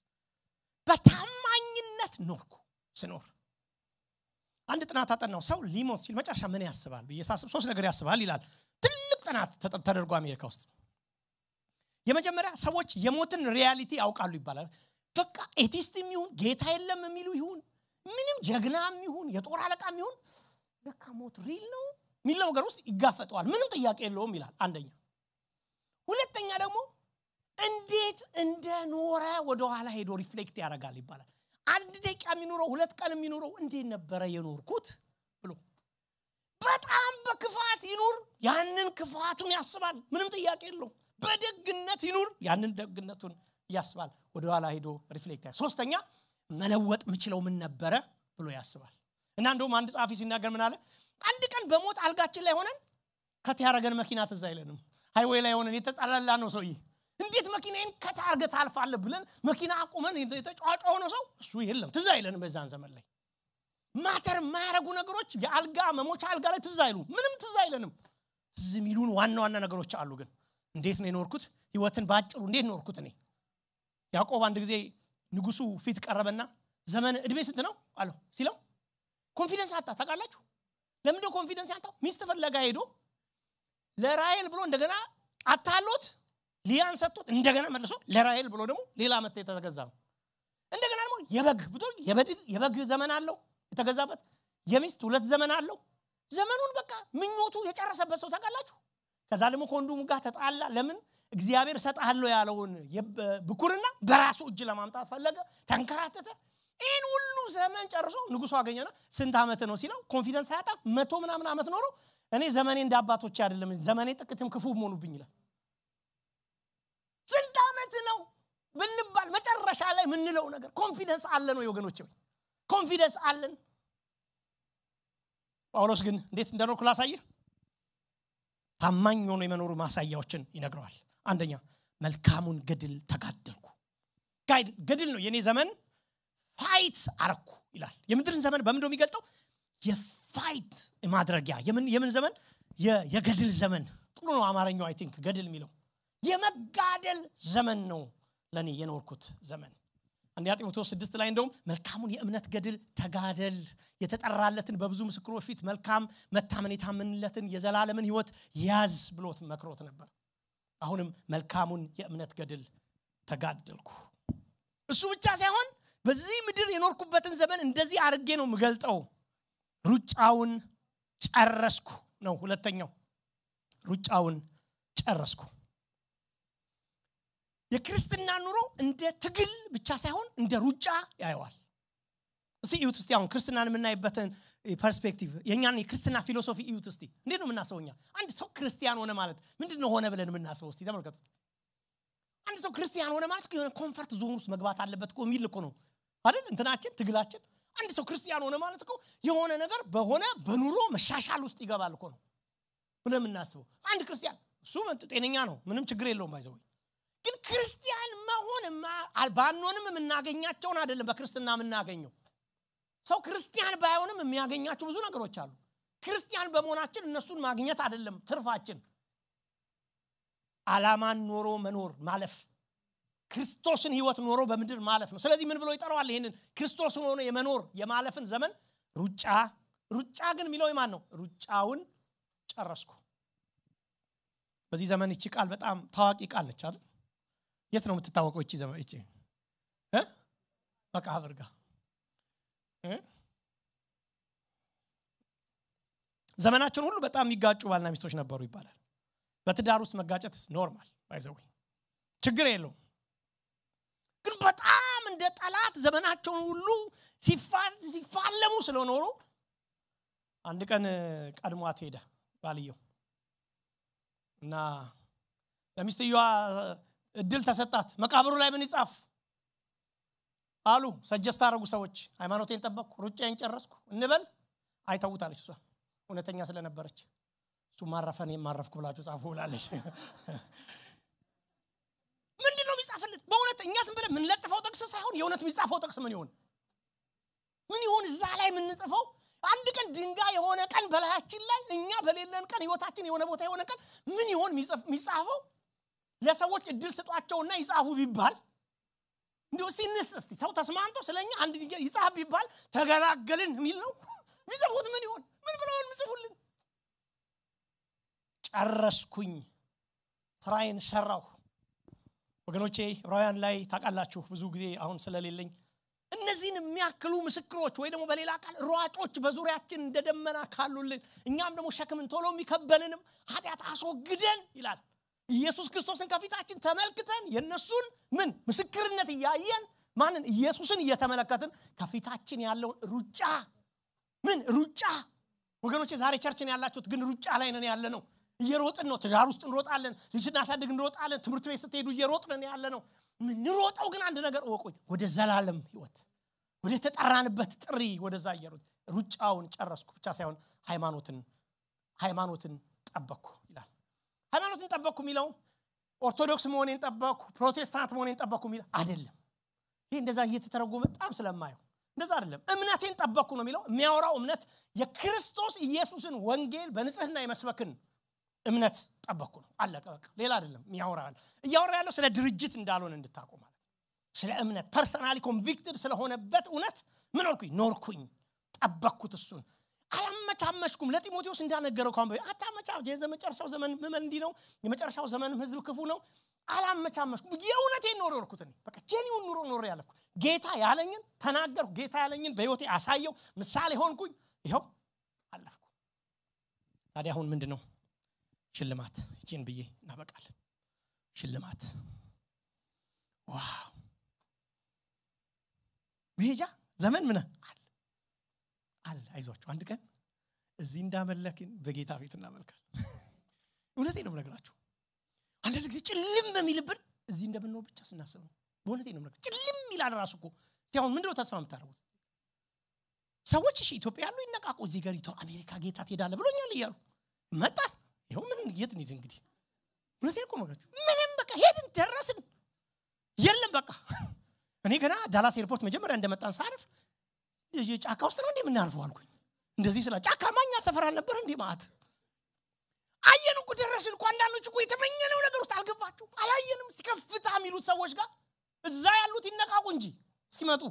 በታማኝነት ኖርኩ ስኖር አንድ ጥናት አጠናው ሰው ሊሞት ሲል መጨረሻ ምን ያስባል ብዬ ሳስብ ሶስት ነገር ያስባል ይላል። ትልቅ ጥናት ተደርጎ አሜሪካ ውስጥ። የመጀመሪያ ሰዎች የሞትን reality ያውቃሉ ይባላል። በቃ atheist ም ይሁን ጌታ የለም የሚሉ ይሁን ምንም ጀግናም ይሁን የጦር አለቃም ይሁን በቃ ሞት real ነው የሚለው ነገር ውስጥ ይጋፈጠዋል። ምንም ጥያቄ የለውም ይላል አንደኛ። ሁለተኛ ደግሞ እንዴት እንደኖረ ወደኋላ ሄዶ reflect ያደርጋል ይባላል አንድ ደቂቃ የሚኖረው ሁለት ቀን የሚኖረው እንዴት ነበረ የኖርኩት ብሎ በጣም በክፋት ይኑር ያንን ክፋቱን ያስባል። ምንም ጥያቄ የለው በደግነት ይኑር ያንን ደግነቱን ያስባል። ወደኋላ ሄዶ reflect ሶስተኛ መለወጥ የምችለው ምን ነበረ ብሎ ያስባል። እና እንደውም አንድ ጸሐፊ ሲናገር ምን አለ? አንድ ቀን በሞት አልጋችን ላይ ሆነን cut ያረገን መኪና ትዝ አይለንም። highway ላይ ሆነን የተጠላላ ነው ሰውዬ እንዴት መኪናዬን cut አርገህ ታልፋለ ብለን መኪና አቁመን የተጫዋጫ ሆነ ሰው? እሱ የለም። ትዝ አይለንም በዛን ዘመን ላይ። matter የማያረጉ ነገሮች የአልጋ መሞቻ አልጋ ላይ ትዝ አይሉ ምንም ትዝ አይለንም። ትዝ የሚሉን ዋና ዋና ነገሮች አሉ ግን። እንዴት ነው የኖርኩት? ህይወትን በአጭሩ እንዴት ኖርኩት እኔ? ያዕቆብ አንድ ጊዜ ንጉሱ ፊት ቀረበና ዘመን እድሜ ስንት ነው? አለው። ሲለው confidence አጣ። ታውቃላችሁ? ለምንድነው confidence ያጣው? ሚስት ፍለጋ ሄዶ ለራኤል ብሎ እንደገና አታሎት ሊያን ሰጥቶት እንደገና መልሶ ለራኤል ብሎ ደግሞ ሌላ ዓመት የተገዛ ነው። እንደገና ደግሞ የበግ ብሎ የበግ ዘመን አለው የተገዛበት። የሚስት ሁለት ዘመን አለው። ዘመኑን በቃ ምኞቱ የጨረሰበት ሰው ታውቃላችሁ? ከዛ ደግሞ ከወንድሙ ጋር ተጣላ። ለምን? እግዚአብሔር እሰጥሃለሁ ያለውን ብኩርና በራሱ እጅ ለማምጣት ፈለገ ተንከራተተ። ይህን ሁሉ ዘመን ጨርሶ ንጉሱ አገኘና ስንት ዓመት ነው ሲለው confidence ሳያጣ መቶ ምናምን ዓመት ኖሮ እኔ ዘመኔ እንደ አባቶች አይደለም ዘመኔ ጥቅትም ክፉ ሆኑብኝ ይላል ስንት ዓመት ነው ብንባል? መጨረሻ ላይ የምንለው ነገር confidence አለን ወይ ወገኖች confidence አለን። ጳውሎስ ግን እንዴት እንደኖርኩ ላሳየ ታማኝ ሆኖ የመኖሩ ማሳያዎችን ይነግረዋል። አንደኛ መልካሙን ገድል ተጋደልኩ። ገድል ነው የኔ ዘመን fight አረኩ ይላል። የምድርን ዘመን በምንድ የሚገልጠው? የ fight ማድረጊያ። የምን ዘመን? የገድል ዘመን። ጥሩ ነው አማርኛው I think ገድል የሚለው የመጋደል ዘመን ነው ለእኔ የኖርኩት ዘመን። አንደኛ ጢሞቴዎስ ስድስት ላይ እንደውም መልካሙን የእምነት ገድል ተጋደል የተጠራለትን በብዙ ምስክሮች ፊት መልካም መታመን የታመንለትን የዘላለምን ህይወት ያዝ ብሎት መክሮት ነበር። አሁንም መልካሙን የእምነት ገድል ተጋደልኩ። እሱ ብቻ ሳይሆን በዚህ ምድር የኖርኩበትን ዘመን እንደዚህ አድርጌ ነው የምገልጠው። ሩጫውን ጨረስኩ ነው ሁለተኛው። ሩጫውን ጨረስኩ የክርስትና ኑሮ እንደ ትግል ብቻ ሳይሆን እንደ ሩጫ ያየዋል። እስቲ እዩት እስቲ አሁን ክርስትናን የምናይበትን perspective የእኛን የክርስትና philosophy እዩት እስቲ። እንዴት ነው የምናስበው አንድ ሰው ክርስቲያን ሆነ ማለት ምንድን ሆነ ብለን የምናስበው እስቲ? ተመልከቱት። አንድ ሰው ክርስቲያን ሆነ ማለት የሆነ comfort zone ውስጥ መግባት አለበት እኮ የሚል እኮ ነው አይደል? እንትናችን ትግላችን። አንድ ሰው ክርስቲያን ሆነ ማለት እኮ የሆነ ነገር በሆነ በኑሮ መሻሻል ውስጥ ይገባል እኮ ነው ብለ የምናስበው። አንድ ክርስቲያን እሱ ጤነኛ ነው? ምንም ችግር የለውም ባይዘው ግን ክርስቲያን መሆን ባንሆንም የምናገኛቸውን አይደለም በክርስትና የምናገኘው። ሰው ክርስቲያን ባይሆንም የሚያገኛቸው ብዙ ነገሮች አሉ። ክርስቲያን በመሆናችን እነሱን ማግኘት አይደለም ትርፋችን። አላማን ኖሮ መኖር ማለፍ ክርስቶስን ህይወት ኖሮ በምድር ማለፍ ነው። ስለዚህ ምን ብሎ ይጠራዋል? ይህንን ክርስቶስን ሆኖ የመኖር የማለፍን ዘመን ሩጫ ሩጫ ግን የሚለው ማን ነው? ሩጫውን ጨረስኩ። በዚህ ዘመን ይቺ ቃል በጣም ታዋቂ ቃል ነች አይደል የት ነው የምትታወቀው? እቺ ዘመን እቺ መቃብር ጋር ዘመናቸውን ሁሉ በጣም የሚጋጩ ባልና ሚስቶች ነበሩ ይባላል። በትዳር ውስጥ መጋጨት normal by the way ችግር የለውም። ግን በጣም እንደ ጠላት ዘመናቸውን ሁሉ ሲፋለሙ ስለኖሩ አንድ ቀን ቀድሟት ሄደ ባልየው እና ለሚስትየዋ እድል ተሰጣት። መቃብሩ ላይ ምን ይጻፍ? አሉ። suggest አደረጉ ሰዎች። ሃይማኖቴን ጠበቅኩ ሩጫዬን ጨረስኩ። እንበል። አይተውታለች እሷ። እውነተኛ ስለነበረች። እሱ ማረፈን የማረፍኩ ብላችሁ ጻፉ ብላለች። ምንድን ነው የሚጻፍልን? በእውነት እኛ ዝም ብለን የምንለጥፈው ጥቅስ ሳይሆን የእውነት የሚጻፈው ጥቅስ ምን ይሆን ምን ይሆን እዛ ላይ የምንጽፈው አንድ ቀን ድንጋይ የሆነ ቀን በላያችን ላይ እኛ በሌለን ቀን ህይወታችን የሆነ ቦታ የሆነ ቀን ምን ይሆን የሚጻፈው ለሰዎች እድል ስጧቸውና ይጻፉ ቢባል እንዲሁ እስቲ እንስ ሰው ተስማምቶ ስለኛ አንድ ድንጋይ ይጻፍ ቢባል ተገላገልን የሚል ነው። የሚጽፉት ምን ይሆን? ምን ብለው የሚጽፉልን? ጨረስኩኝ ስራዬን ሰራሁ። ወገኖቼ ዕብራውያን ላይ ታውቃላችሁ ብዙ ጊዜ አሁን ስለሌለኝ። እነዚህን የሚያክሉ ምስክሮች ወይ ደግሞ በሌላ ቃል ሯጮች በዙሪያችን እንደ ደመና ካሉልን እኛም ደግሞ ሸክምን ቶሎ የሚከበልንም ኃጢአት አስወግደን ይላል ኢየሱስ ክርስቶስን ከፊታችን ተመልክተን የእነሱን ምን ምስክርነት እያየን ማንን? ኢየሱስን እየተመለከትን ከፊታችን ያለውን ሩጫ። ምን ሩጫ? ወገኖቼ ዛሬ ቸርችን ያላችሁት ግን ሩጫ ላይ ነን ያለ ነው እየሮጥን ነው ትዳር ውስጥ እንሮጣለን ልጅ ስናሳድግ እንሮጣለን ትምህርት ቤት ስትሄዱ እየሮጥን ያለ ነው ምንሮጠው ግን አንድ ነገር እወቁኝ ወደ ዘላለም ህይወት ወደ ተጠራንበት ጥሪ ወደዛ እየሮጥ ሩጫውን ጨረስኩ። ብቻ ሳይሆን ሃይማኖትን ሃይማኖትን ጠበቅኩ ይላል ሃይማኖትን ጠበቅኩ የሚለው ኦርቶዶክስ መሆኔን ጠበቅኩ ፕሮቴስታንት መሆኔን ጠበቅኩ የሚለው አይደለም። ይህ እንደዛ እየተተረጎመ በጣም ስለማየው እንደዛ አይደለም። እምነቴን ጠበቅኩ ነው የሚለው። የሚያወራው እምነት የክርስቶስ ኢየሱስን ወንጌል በንጽህና የመስበክን እምነት ጠበቅኩ ነው። አለቀ በቃ ሌላ አይደለም። ያወራል እያወራ ያለው ስለ ድርጅት እንዳልሆነ እንድታውቁ ማለት ስለ እምነት personally convicted ስለሆነበት እውነት ምን ሆንኩኝ? ኖርኩኝ። ጠበቅኩት እሱን አላመቻመችኩም ለጢሞቴዎስ እንዳነገረው ካሁን አታመቻ የመጨረሻው ዘመን ምእመን እንዲህ ነው? የመጨረሻው ዘመንም ህዝብ ክፉ ነው። አላመቻመችኩም የእውነቴን ኖሮ ኖርኩት በቃ genuine ኑሮ ኖሮ ያለፍኩ ጌታ ያለኝን ተናገርኩ። ጌታ ያለኝን በህይወቴ አሳየው። ምሳሌ ሆንኩኝ። ይኸው አለፍኩ። ታዲያ አሁን ምንድን ነው ሽልማት። ይችን ብዬ እናበቃለን። ሽልማት። wow! መሄጃ? ዘመን ምን? አለ አለ። አይዟችሁ አንድ ቀን እዚህ እንዳመለክን በጌታ ፊት እናመልካል እውነቴ ነው ነገራችሁ አንዳንድ ጊዜ ጭልም በሚልብን እዚህ እንደምንኖር ብቻ ስናስብ ነው። በእውነቴ ነው ነገር ጭልም ይላል ራሱ እኮ። አሁን ምንድነው ተስፋ የምታደርጉት? ሰዎች እሺ ኢትዮጵያ ያሉ ይነቃቁ እዚህ ገሪቶ አሜሪካ ጌታ ትሄዳለ ብሎኛል እያሉ መጣን። ይኸው ምን የት እንሂድ እንግዲህ? እውነቴን እኮ መግራችሁ ምንም በቃ ሄድን ደረስን። የለም በቃ። እኔ ገና ዳላስ ኤርፖርት መጀመሪያ እንደመጣን ሳርፍ ጫካ ውስጥ ነው እንዴ የምናርፈው? አልኩኝ። እንደዚህ ስላ ጫካ ማኛ ሰፈር አልነበር እንዴ ማት አየን እኮ ደረስን እኮ አንዳንዶች እኮ የተመኘነው ነገር ውስጥ አልገባችሁ አላየንም። ከፍታ የሚሉት ሰዎች ጋር እዛ ያሉት ይነቃቁ እንጂ እስኪመጡ።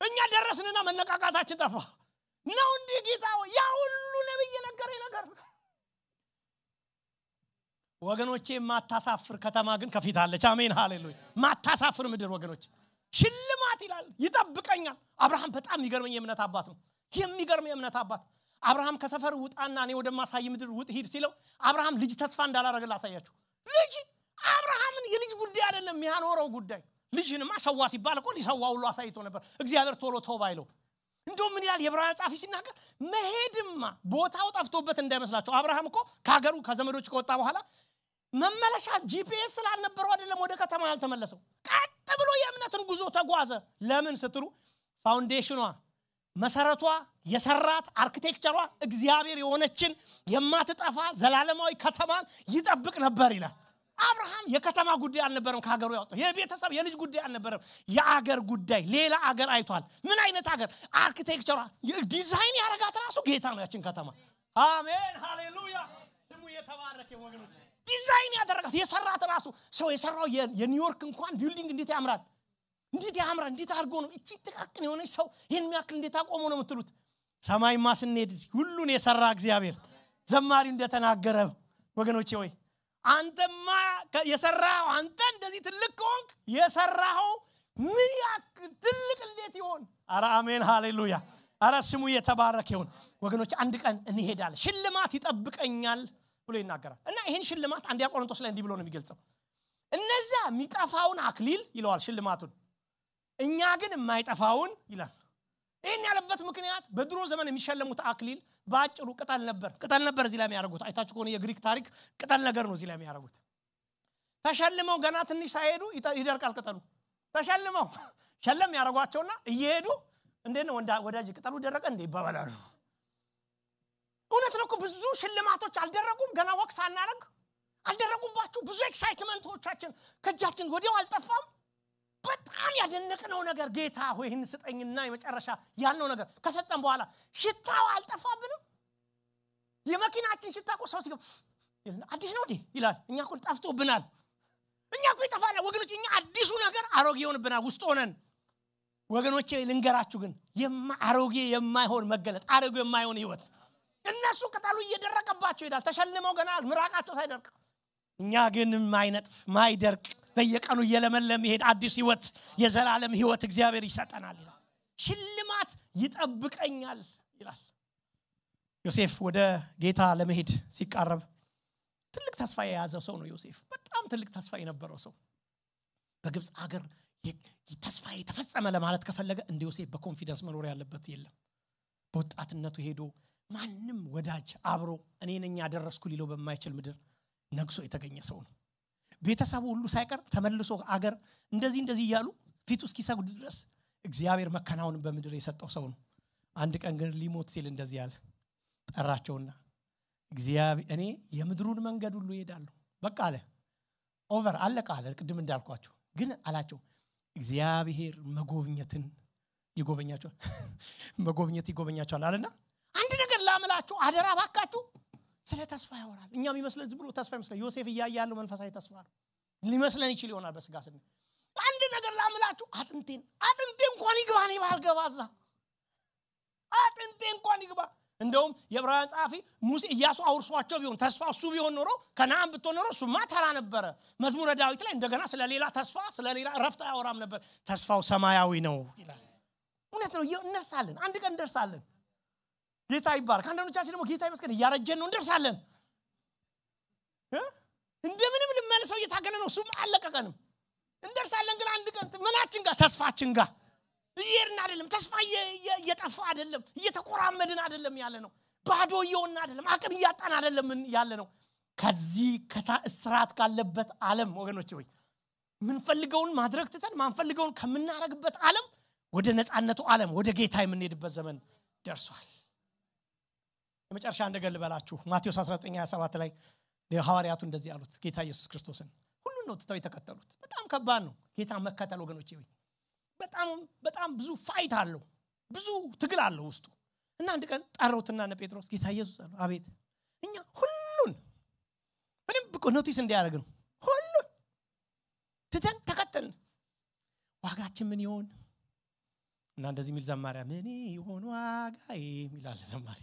እኛ ደረስንና መነቃቃታችን ጠፋ። ነው እንዴ ጌታ ያ ሁሉ ነብይ የነገረኝ ነገር። ወገኖቼ የማታሳፍር ከተማ ግን ከፊት አለች። አሜን። ሃሌሉያ። ማታሳፍር ምድር ወገኖች ሽልማት ይላል ይጠብቀኛል። አብርሃም በጣም የሚገርመኝ የእምነት አባት ነው። የሚገርም የእምነት አባት አብርሃም ከሰፈር ውጣና እኔ ወደማሳይ ምድር ውጥ ሂድ ሲለው አብርሃም ልጅ ተስፋ እንዳላረገ ላሳያችሁ ልጅ አብርሃምን የልጅ ጉዳይ አይደለም የሚያኖረው ጉዳይ። ልጅንማ ሰዋ ሲባል እኮ ሊሰዋ ሁሉ አሳይቶ ነበር። እግዚአብሔር ቶሎ ተው ባይለው እንደውም ምን ይላል የዕብራውያን ጻፊ ሲናገር መሄድማ ቦታው ጠፍቶበት እንዳይመስላቸው አብርሃም እኮ ከሀገሩ ከዘመዶች ከወጣ በኋላ መመለሻ GPS ስላልነበረው አይደለም ወደ ከተማ ያልተመለሰው። ቀጥ ብሎ የእምነትን ጉዞ ተጓዘ። ለምን ስትሉ foundation ዋ መሰረቷ የሰራት architecture ዋ እግዚአብሔር የሆነችን የማትጠፋ ዘላለማዊ ከተማን ይጠብቅ ነበር ይላል። አብርሃም የከተማ ጉዳይ አልነበረም ከሀገሩ ያወጣው። የቤተሰብ የልጅ ጉዳይ አልነበረም። የአገር ጉዳይ ሌላ አገር አይቷል። ምን አይነት አገር? architecture ዋ ዲዛይን ያረጋት ራሱ ጌታ ነው ያችን ከተማ። አሜን ሃሌሉያ። ስሙ የተባረከ ወገኖች ዲዛይን ያደረጋት የሰራት ራሱ ሰው የሰራው የኒውዮርክ እንኳን building እንዴት ያምራል? እንዴት ያምራል? እንዴት አድርጎ ነው? እቺ ጥቃቅን የሆነች ሰው ይህን የሚያክል እንዴት አቆሞ ነው የምትሉት? ሰማይማ ስንሄድ ሁሉን የሰራ እግዚአብሔር። ዘማሪው እንደተናገረ ወገኖቼ ወይ አንተማ የሰራው አንተ እንደዚህ ትልቅ ከሆንክ የሰራኸው ምን ያክል ትልቅ እንዴት ይሆን? አረ አሜን ሃሌሉያ። አረ ስሙ የተባረከ ይሆን ወገኖች አንድ ቀን እንሄዳለን። ሽልማት ይጠብቀኛል ብሎ ይናገራል። እና ይህን ሽልማት አንዲያ ቆሮንቶስ ላይ እንዲህ ብሎ ነው የሚገልጸው። እነዚያ የሚጠፋውን አክሊል ይለዋል ሽልማቱን። እኛ ግን የማይጠፋውን ይላል። ይህን ያለበት ምክንያት በድሮ ዘመን የሚሸለሙት አክሊል በአጭሩ ቅጠል ነበር። ቅጠል ነበር እዚህ ላይ የሚያደርጉት። አይታችሁ ከሆነ የግሪክ ታሪክ ቅጠል ነገር ነው እዚህ ላይ የሚያደርጉት። ተሸልመው ገና ትንሽ ሳይሄዱ ይደርቃል ቅጠሉ። ተሸልመው ሸለም ያደረጓቸውና እየሄዱ እንዴት ነው ወዳጅ ቅጠሉ ደረቀ እንዴ ይባባላሉ። እውነት ብዙ ሽልማቶች አልደረጉም። ገና ወቅት ሳናረግ አልደረጉባችሁ። ብዙ excitement ኦቻችን ከእጃችን ወዲያው አልጠፋም። በጣም ያደነቅነው ነገር ጌታ ሆይ ይህን ስጠኝና የመጨረሻ ያልነው ነገር ከሰጠን በኋላ ሽታው አልጠፋብንም። የመኪናችን ሽታ ሰው ሲገባ አዲስ ነው እንዴ ይላል። እኛ እኮ ጠፍቶብናል። እኛ እኮ ይጠፋል። ወገኖች እኛ አዲሱ ነገር አሮጌ ይሆንብናል። ውስጥ ሆነን ወገኖቼ ልንገራችሁ ግን አሮጌ የማይሆን መገለጥ አሮጌ የማይሆን ህይወት እነሱ ቅጠሉ እየደረቀባቸው ይሄዳል። ተሸልመው ገና ምራቃቸው ሳይደርቅ። እኛ ግን ማይነጥፍ ማይደርቅ በየቀኑ እየለመለም ይሄድ። አዲስ ህይወት የዘላለም ህይወት እግዚአብሔር ይሰጠናል ይላል። ሽልማት ይጠብቀኛል ይላል። ዮሴፍ ወደ ጌታ ለመሄድ ሲቃረብ ትልቅ ተስፋ የያዘው ሰው ነው ዮሴፍ። በጣም ትልቅ ተስፋ የነበረው ሰው በግብፅ አገር ተስፋ የተፈጸመ ለማለት ከፈለገ እንደ ዮሴፍ በ confidence መኖር ያለበት የለም። በወጣትነቱ ሄዶ ማንም ወዳጅ አብሮ እኔ ነኝ ያደረስኩ ሊለው በማይችል ምድር ነግሶ የተገኘ ሰው ነው። ቤተሰቡ ሁሉ ሳይቀር ተመልሶ አገር እንደዚህ እንደዚህ እያሉ ፊቱ እስኪሰግድ ድረስ እግዚአብሔር መከናወንን በምድር የሰጠው ሰው ነው። አንድ ቀን ግን ሊሞት ሲል እንደዚህ አለ። ጠራቸውና እኔ የምድሩን መንገድ ሁሉ ይሄዳለሁ በቃ አለ። over አለቀ አለ። ቅድም እንዳልኳቸው ግን አላቸው። እግዚአብሔር መጎብኘትን ይጎበኛቸዋል መጎብኘት ይጎበኛቸዋል አለና ላምላችሁ አደራ ባካችሁ ስለ ተስፋ ያወራል። እኛ የሚመስለን ዝም ብሎ ተስፋ ይመስላል። ዮሴፍ እያየ ያለው መንፈሳዊ ተስፋ ነው። ሊመስለን ይችል ይሆናል በስጋ ስን አንድ ነገር ላምላችሁ አጥንቴን አጥንቴ እንኳን ይግባ እኔ ባልገባ እዛ። አጥንቴ እንኳን ይግባ። እንደውም የዕብራውያን ጸሐፊ ሙሴ እያሱ አውርሷቸው ቢሆን ተስፋ እሱ ቢሆን ኖሮ ከነአም ብትሆን ኖሮ እሱማ ተራ ነበረ። መዝሙረ ዳዊት ላይ እንደገና ስለ ሌላ ተስፋ ስለ ሌላ ረፍት አያወራም ነበር። ተስፋው ሰማያዊ ነው ይላል። እውነት ነው። እንደርሳለን አንድ ቀን እንደርሳለን ጌታ ይባረክ አንዳንዶቻችን ደግሞ ጌታ ይመስገን እያረጀን ነው እንደርሳለን። እንደምንም ልመልሰው እየታገለ ነው እሱም አለቀቀንም። እንደርሳለን ግን አንድ ቀን ምናችን ጋር ተስፋችን ጋር እየሄድን አይደለም። ተስፋ እየጠፋ አይደለም እየተቆራመድን አይደለም ያለ ነው። ባዶ እየሆን አይደለም አቅም እያጣን አይደለም ያለ ነው። ከዚህ እስራት ካለበት አለም ወገኖች ወይ ምንፈልገውን ማድረግ ትተን ማንፈልገውን ከምናረግበት አለም ወደ ነፃነቱ አለም ወደ ጌታ የምንሄድበት ዘመን ደርሷል የመጨረሻ እንደገል በላችሁ ማቴዎስ 1927 ላይ ሐዋርያቱ እንደዚህ ያሉት ጌታ ኢየሱስ ክርስቶስን ሁሉን ነው ትተው የተከተሉት። በጣም ከባድ ነው። ጌታ መከተል ወገኖች ወይ በጣም በጣም ብዙ fight አለው። ብዙ ትግል አለው ውስጡ። እና አንድ ቀን ጠረውትና ጴጥሮስ ጌታ ኢየሱስ አሉ አቤት እኛ ሁሉን በደንብ notice እንዲያደርግ ነው። ሁሉን ትተን ተከተልን። ዋጋችን ምን ይሆን? እና እንደዚህ የሚል ዘማሪያ ምን ይሆን ዋጋዬ የሚላለ ዘማሪ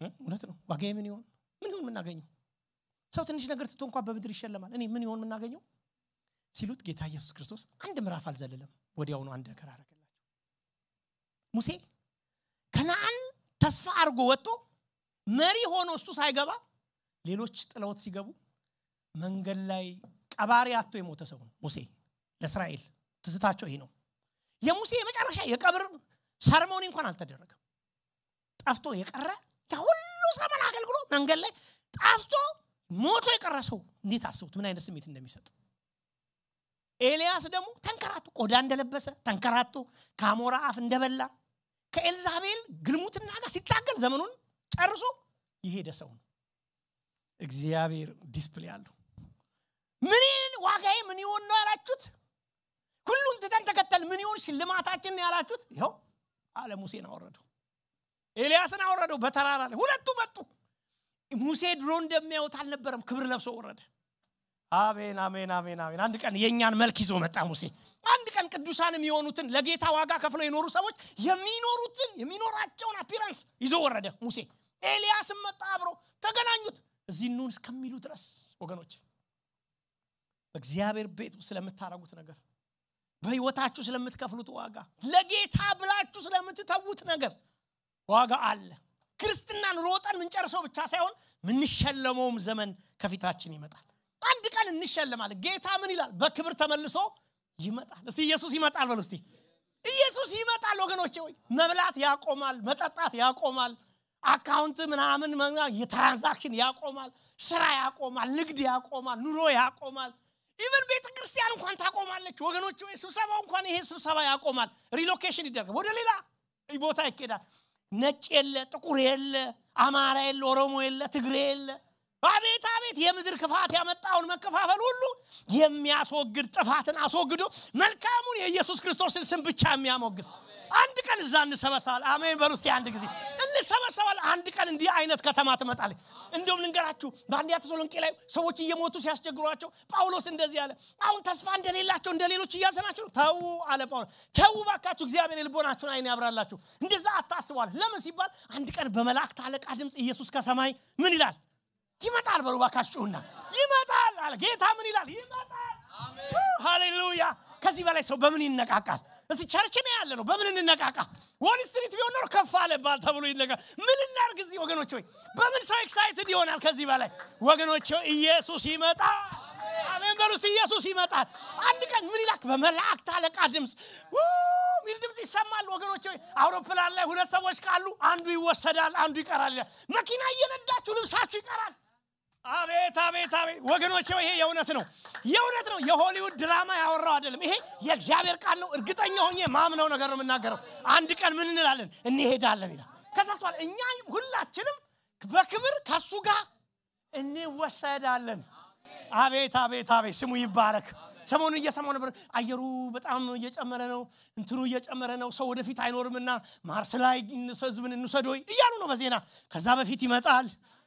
እውነት ነው? ዋጋዬ ምን ይሆን? ምን ይሆን የምናገኘው? ሰው ትንሽ ነገር ትቶ እንኳን በምድር ይሸለማል። እኔ ምን ይሆን የምናገኘው? ሲሉት ጌታ ኢየሱስ ክርስቶስ አንድ ምዕራፍ አልዘለለም። ወዲያውኑ አንድ ነገር አደረገላቸው። ሙሴ ከነአን ተስፋ አድርጎ ወጥቶ መሪ ሆኖ እሱ ሳይገባ ሌሎች ጥለውት ሲገቡ መንገድ ላይ ቀባሪ አቶ የሞተ ሰው ነው ሙሴ። ለእስራኤል ትዝታቸው ይሄ ነው። የሙሴ የመጨረሻ የቀብር ሰርሞኒ እንኳን አልተደረገም። ጠፍቶ የቀረ ከሁሉ ዘመን አገልግሎ መንገድ ላይ ጠፍቶ ሞቶ የቀረ ሰው እንዴት አስቡት? ምን አይነት ስሜት እንደሚሰጥ። ኤልያስ ደግሞ ተንከራቶ ቆዳ እንደለበሰ ተንከራቶ ከአሞራ አፍ እንደበላ ከኤልዛቤል ግልሙትና ጋር ሲታገል ዘመኑን ጨርሶ የሄደ ሰው ነው። እግዚአብሔር display አለው። ምን ዋጋዬ ምን ይሆን ነው ያላችሁት? ሁሉን ትተን ተከተል። ምን ይሆን ሽልማታችን ያላችሁት? ይኸው አለ ሙሴን አወረደው ኤልያስን አወረደው በተራራ ላይ። ሁለቱ መጡ። ሙሴ ድሮ እንደሚያዩት አልነበረም። ክብር ለብሶ ወረደ። አሜን አሜን አሜን አሜን። አንድ ቀን የእኛን መልክ ይዞ መጣ ሙሴ። አንድ ቀን ቅዱሳን የሚሆኑትን ለጌታ ዋጋ ከፍለው የኖሩ ሰዎች የሚኖሩትን የሚኖራቸውን አፒራንስ ይዞ ወረደ ሙሴ። ኤልያስም መጣ አብሮ። ተገናኙት። እዚህ ኑን እስከሚሉ ድረስ ወገኖች በእግዚአብሔር ቤት ስለምታረጉት ነገር በህይወታችሁ ስለምትከፍሉት ዋጋ ለጌታ ብላችሁ ስለምትተዉት ነገር ዋጋ አለ። ክርስትናን ሮጠን ምንጨርሰው ብቻ ሳይሆን ምንሸለመውም ዘመን ከፊታችን ይመጣል። አንድ ቀን እንሸለማለን። ጌታ ምን ይላል? በክብር ተመልሶ ይመጣል። እስቲ ኢየሱስ ይመጣል በሉ እስቲ። ኢየሱስ ይመጣል ወገኖቼ ወይ መብላት ያቆማል መጠጣት ያቆማል account ምናምን የ transaction ያቆማል ስራ ያቆማል ንግድ ያቆማል ኑሮ ያቆማል። even ቤተ ክርስቲያን እንኳን ታቆማለች ወገኖች ወይ ስብሰባው እንኳን ይሄ ስብሰባ ያቆማል። relocation ይደረግ ወደ ሌላ ቦታ ይኬዳል ነጭ የለ ጥቁር የለ አማራ የለ ኦሮሞ የለ ትግሬ የለ አቤት አቤት! የምድር ክፋት ያመጣውን መከፋፈል ሁሉ የሚያስወግድ ጥፋትን አስወግዶ መልካሙን የኢየሱስ ክርስቶስን ስም ብቻ የሚያሞግስ። አንድ ቀን እዛ እንሰበሰባል አሜን እስቲ አንድ ጊዜ እንሰበሰባል አንድ ቀን እንዲህ አይነት ከተማ ትመጣለች። እንዲሁም ልንገራችሁ በአንዲያ ተሰሎንቄ ላይ ሰዎች እየሞቱ ሲያስቸግሯቸው ጳውሎስ እንደዚህ አለ። አሁን ተስፋ እንደሌላቸው እንደ ሌሎች እያዘናችሁ ተዉ አለ ጳውሎስ። ተዉ ባካችሁ እግዚአብሔር የልቦናችሁን አይን ያብራላችሁ። እንደዛ አታስቧል። ለምን ሲባል አንድ ቀን በመላእክት አለቃ ድምፅ ኢየሱስ ከሰማይ ምን ይላል ይመጣል በሉ ባካችሁና ይመጣል አለ። ጌታ ምን ይላል? ይመጣል። ሃሌሉያ። ከዚህ በላይ ሰው በምን ይነቃቃል? እስቲ church ነው ያለ ነው በምን እንነቃቃ? Wall Street ቢሆን ኖር ከፍ አለ ባል ተብሎ ይነቃ ምን እናርግ እዚህ ወገኖች ሆይ? በምን ሰው excited ይሆናል ከዚህ በላይ? ወገኖች ኢየሱስ ይመጣል። አሜን። በሉ። እስቲ ኢየሱስ ይመጣል። አንድ ቀን ምን ይላል? በመላእክት አለቃ ድምፅ ሚል ድምፅ ይሰማል ወገኖች አውሮፕላን ላይ ሁለት ሰዎች ካሉ አንዱ ይወሰዳል አንዱ ይቀራል መኪና እየነዳችሁ ልብሳችሁ ይቀራል አቤት አቤት አቤት! ወገኖች ይሄ የእውነት ነው። የእውነት ነው። የሆሊውድ ድራማ ያወራው አይደለም። ይሄ የእግዚአብሔር ቃል ነው። እርግጠኛ ሆኜ ማምነው ነገር ነው የምናገረው። አንድ ቀን ምን እንላለን? እንሄዳለን ይላል። ከዛ ስዋል እኛ ሁላችንም በክብር ከሱ ጋር እንወሰዳለን። አቤት አቤት አቤት! ስሙ ይባረክ። ሰሞኑ እየሰማው ነበር። አየሩ በጣም እየጨመረ ነው። እንትኑ እየጨመረ ነው። ሰው ወደፊት አይኖርምና ማርስ ላይ ህዝብን እንውሰድ ወይ እያሉ ነው በዜና። ከዛ በፊት ይመጣል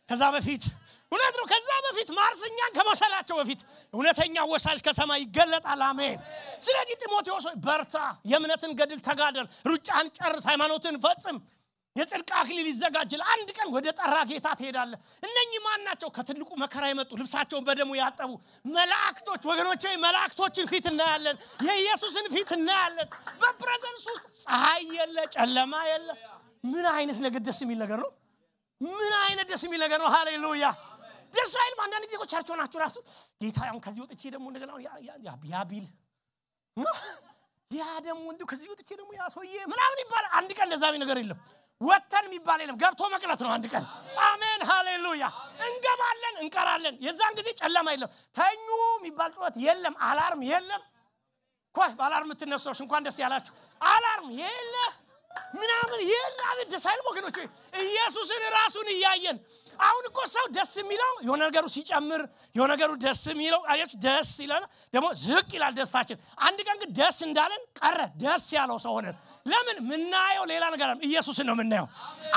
ከዛ በፊት እውነት ነው። ከዛ በፊት ማርስ እኛን ከመውሰዳቸው በፊት እውነተኛ ወሳጅ ከሰማይ ይገለጣል። አሜን። ስለዚህ ጢሞቴዎስ በርታ የእምነትን ገድል ተጋደል ሩጫን ጨርስ ሃይማኖትን ፈጽም። የጽድቅ አክሊል ይዘጋጅል። አንድ ቀን ወደ ጠራ ጌታ ትሄዳለ እነኚህ ማን ናቸው? ከትልቁ መከራ የመጡ ልብሳቸውን በደሙ ያጠቡ መላእክቶች። ወገኖች መላእክቶችን ፊት እናያለን። የኢየሱስን ፊት እናያለን። በ presence ውስጥ ፀሐይ የለ ጨለማ የለ። ምን አይነት ነገር ደስ የሚል ነገር ነው ምን አይነት ደስ የሚል ነገር ነው? ሃሌሉያ! ደስ አይልም? አንዳንድ ጊዜ church ሆናችሁ ራሱ ጌታ አሁን ከዚህ ወጥቼ ደግሞ እንደገና ያ bill ያ ደግሞ እንዲሁ ከዚህ ወጥቼ ደግሞ ያ ምናምን ይባላል። አንድ ቀን ለዛ ነገር የለም። ወተን የሚባል የለም። ገብቶ መቅረት ነው አንድ ቀን። አሜን! ሃሌሉያ! እንገባለን እንቀራለን። የዛን ጊዜ ጨለማ የለም። ተኙ የሚባል ጩኸት የለም። alarm የለም። ቆይ በ alarm የምትነሶች እንኳን ደስ ያላችሁ። alarm የለ ምናምን አቤት ደስ ወገኖች ኢየሱስን ራሱን እያየን። አሁን እኮ ሰው ደስ የሚለው የሆነ ነገሩ ሲጨምር የሆነ ነገሩ ደስ የሚለው አያችሁ ደስ ይላል ደግሞ ዝቅ ይላል ደስታችን። አንድ ቀን ግን ደስ እንዳለን ቀረ ደስ ያለው ሰው ሆነን። ለምን? ምናየው ሌላ ነገር ኢየሱስን ነው የምናየው።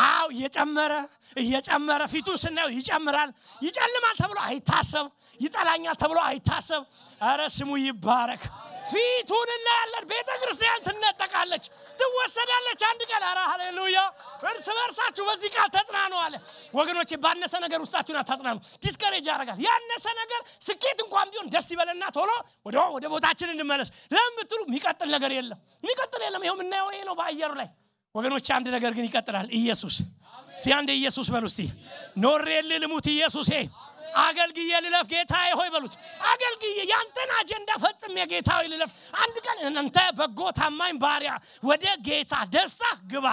አዎ እየጨመረ እየጨመረ ፊቱን ስናየው ይጨምራል። ይጨልማል ተብሎ አይታሰብ ይጠላኛል ተብሎ አይታሰብ። አረ ስሙ ይባረክ ፊቱን እናያለን። ቤተ ክርስቲያን ትነጠቃለች ትወሰዳለች። አንድ ቀን አረ ሃሌሉያ! እርስ በርሳችሁ በዚህ ቃል ተጽናኑ አለ። ወገኖቼ ባነሰ ነገር ውስጣችሁን አታጽናኑ። discourage ያደርጋል። ያነሰ ነገር ስኬት እንኳን ቢሆን ደስ ይበለና ቶሎ ወደ ወደ ቦታችን እንመለስ። ለምን ብትሉ የሚቀጥል ነገር የለም የሚቀጥል የለም። ይኸው የምናየው ይሄ ነው በአየሩ ላይ። ወገኖች አንድ ነገር ግን ይቀጥላል። ኢየሱስ እስቲ ኢየሱስ በሉ እስቲ። ኖሬል ልሙት ኢየሱሴ አገልግዬ ልለፍ ጌታዬ ሆይ በሉት። አገልግዬ ያንተን አጀንዳ ፈጽም የጌታዊ ልለፍ። አንድ ቀን እናንተ በጎ ታማኝ ባሪያ ወደ ጌታ ደስታ ግባ።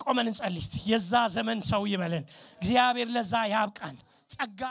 ቆመን እንጸልይ የዛ ዘመን ሰው ይበለን። እግዚአብሔር ለዛ ያብቃን። ጸጋ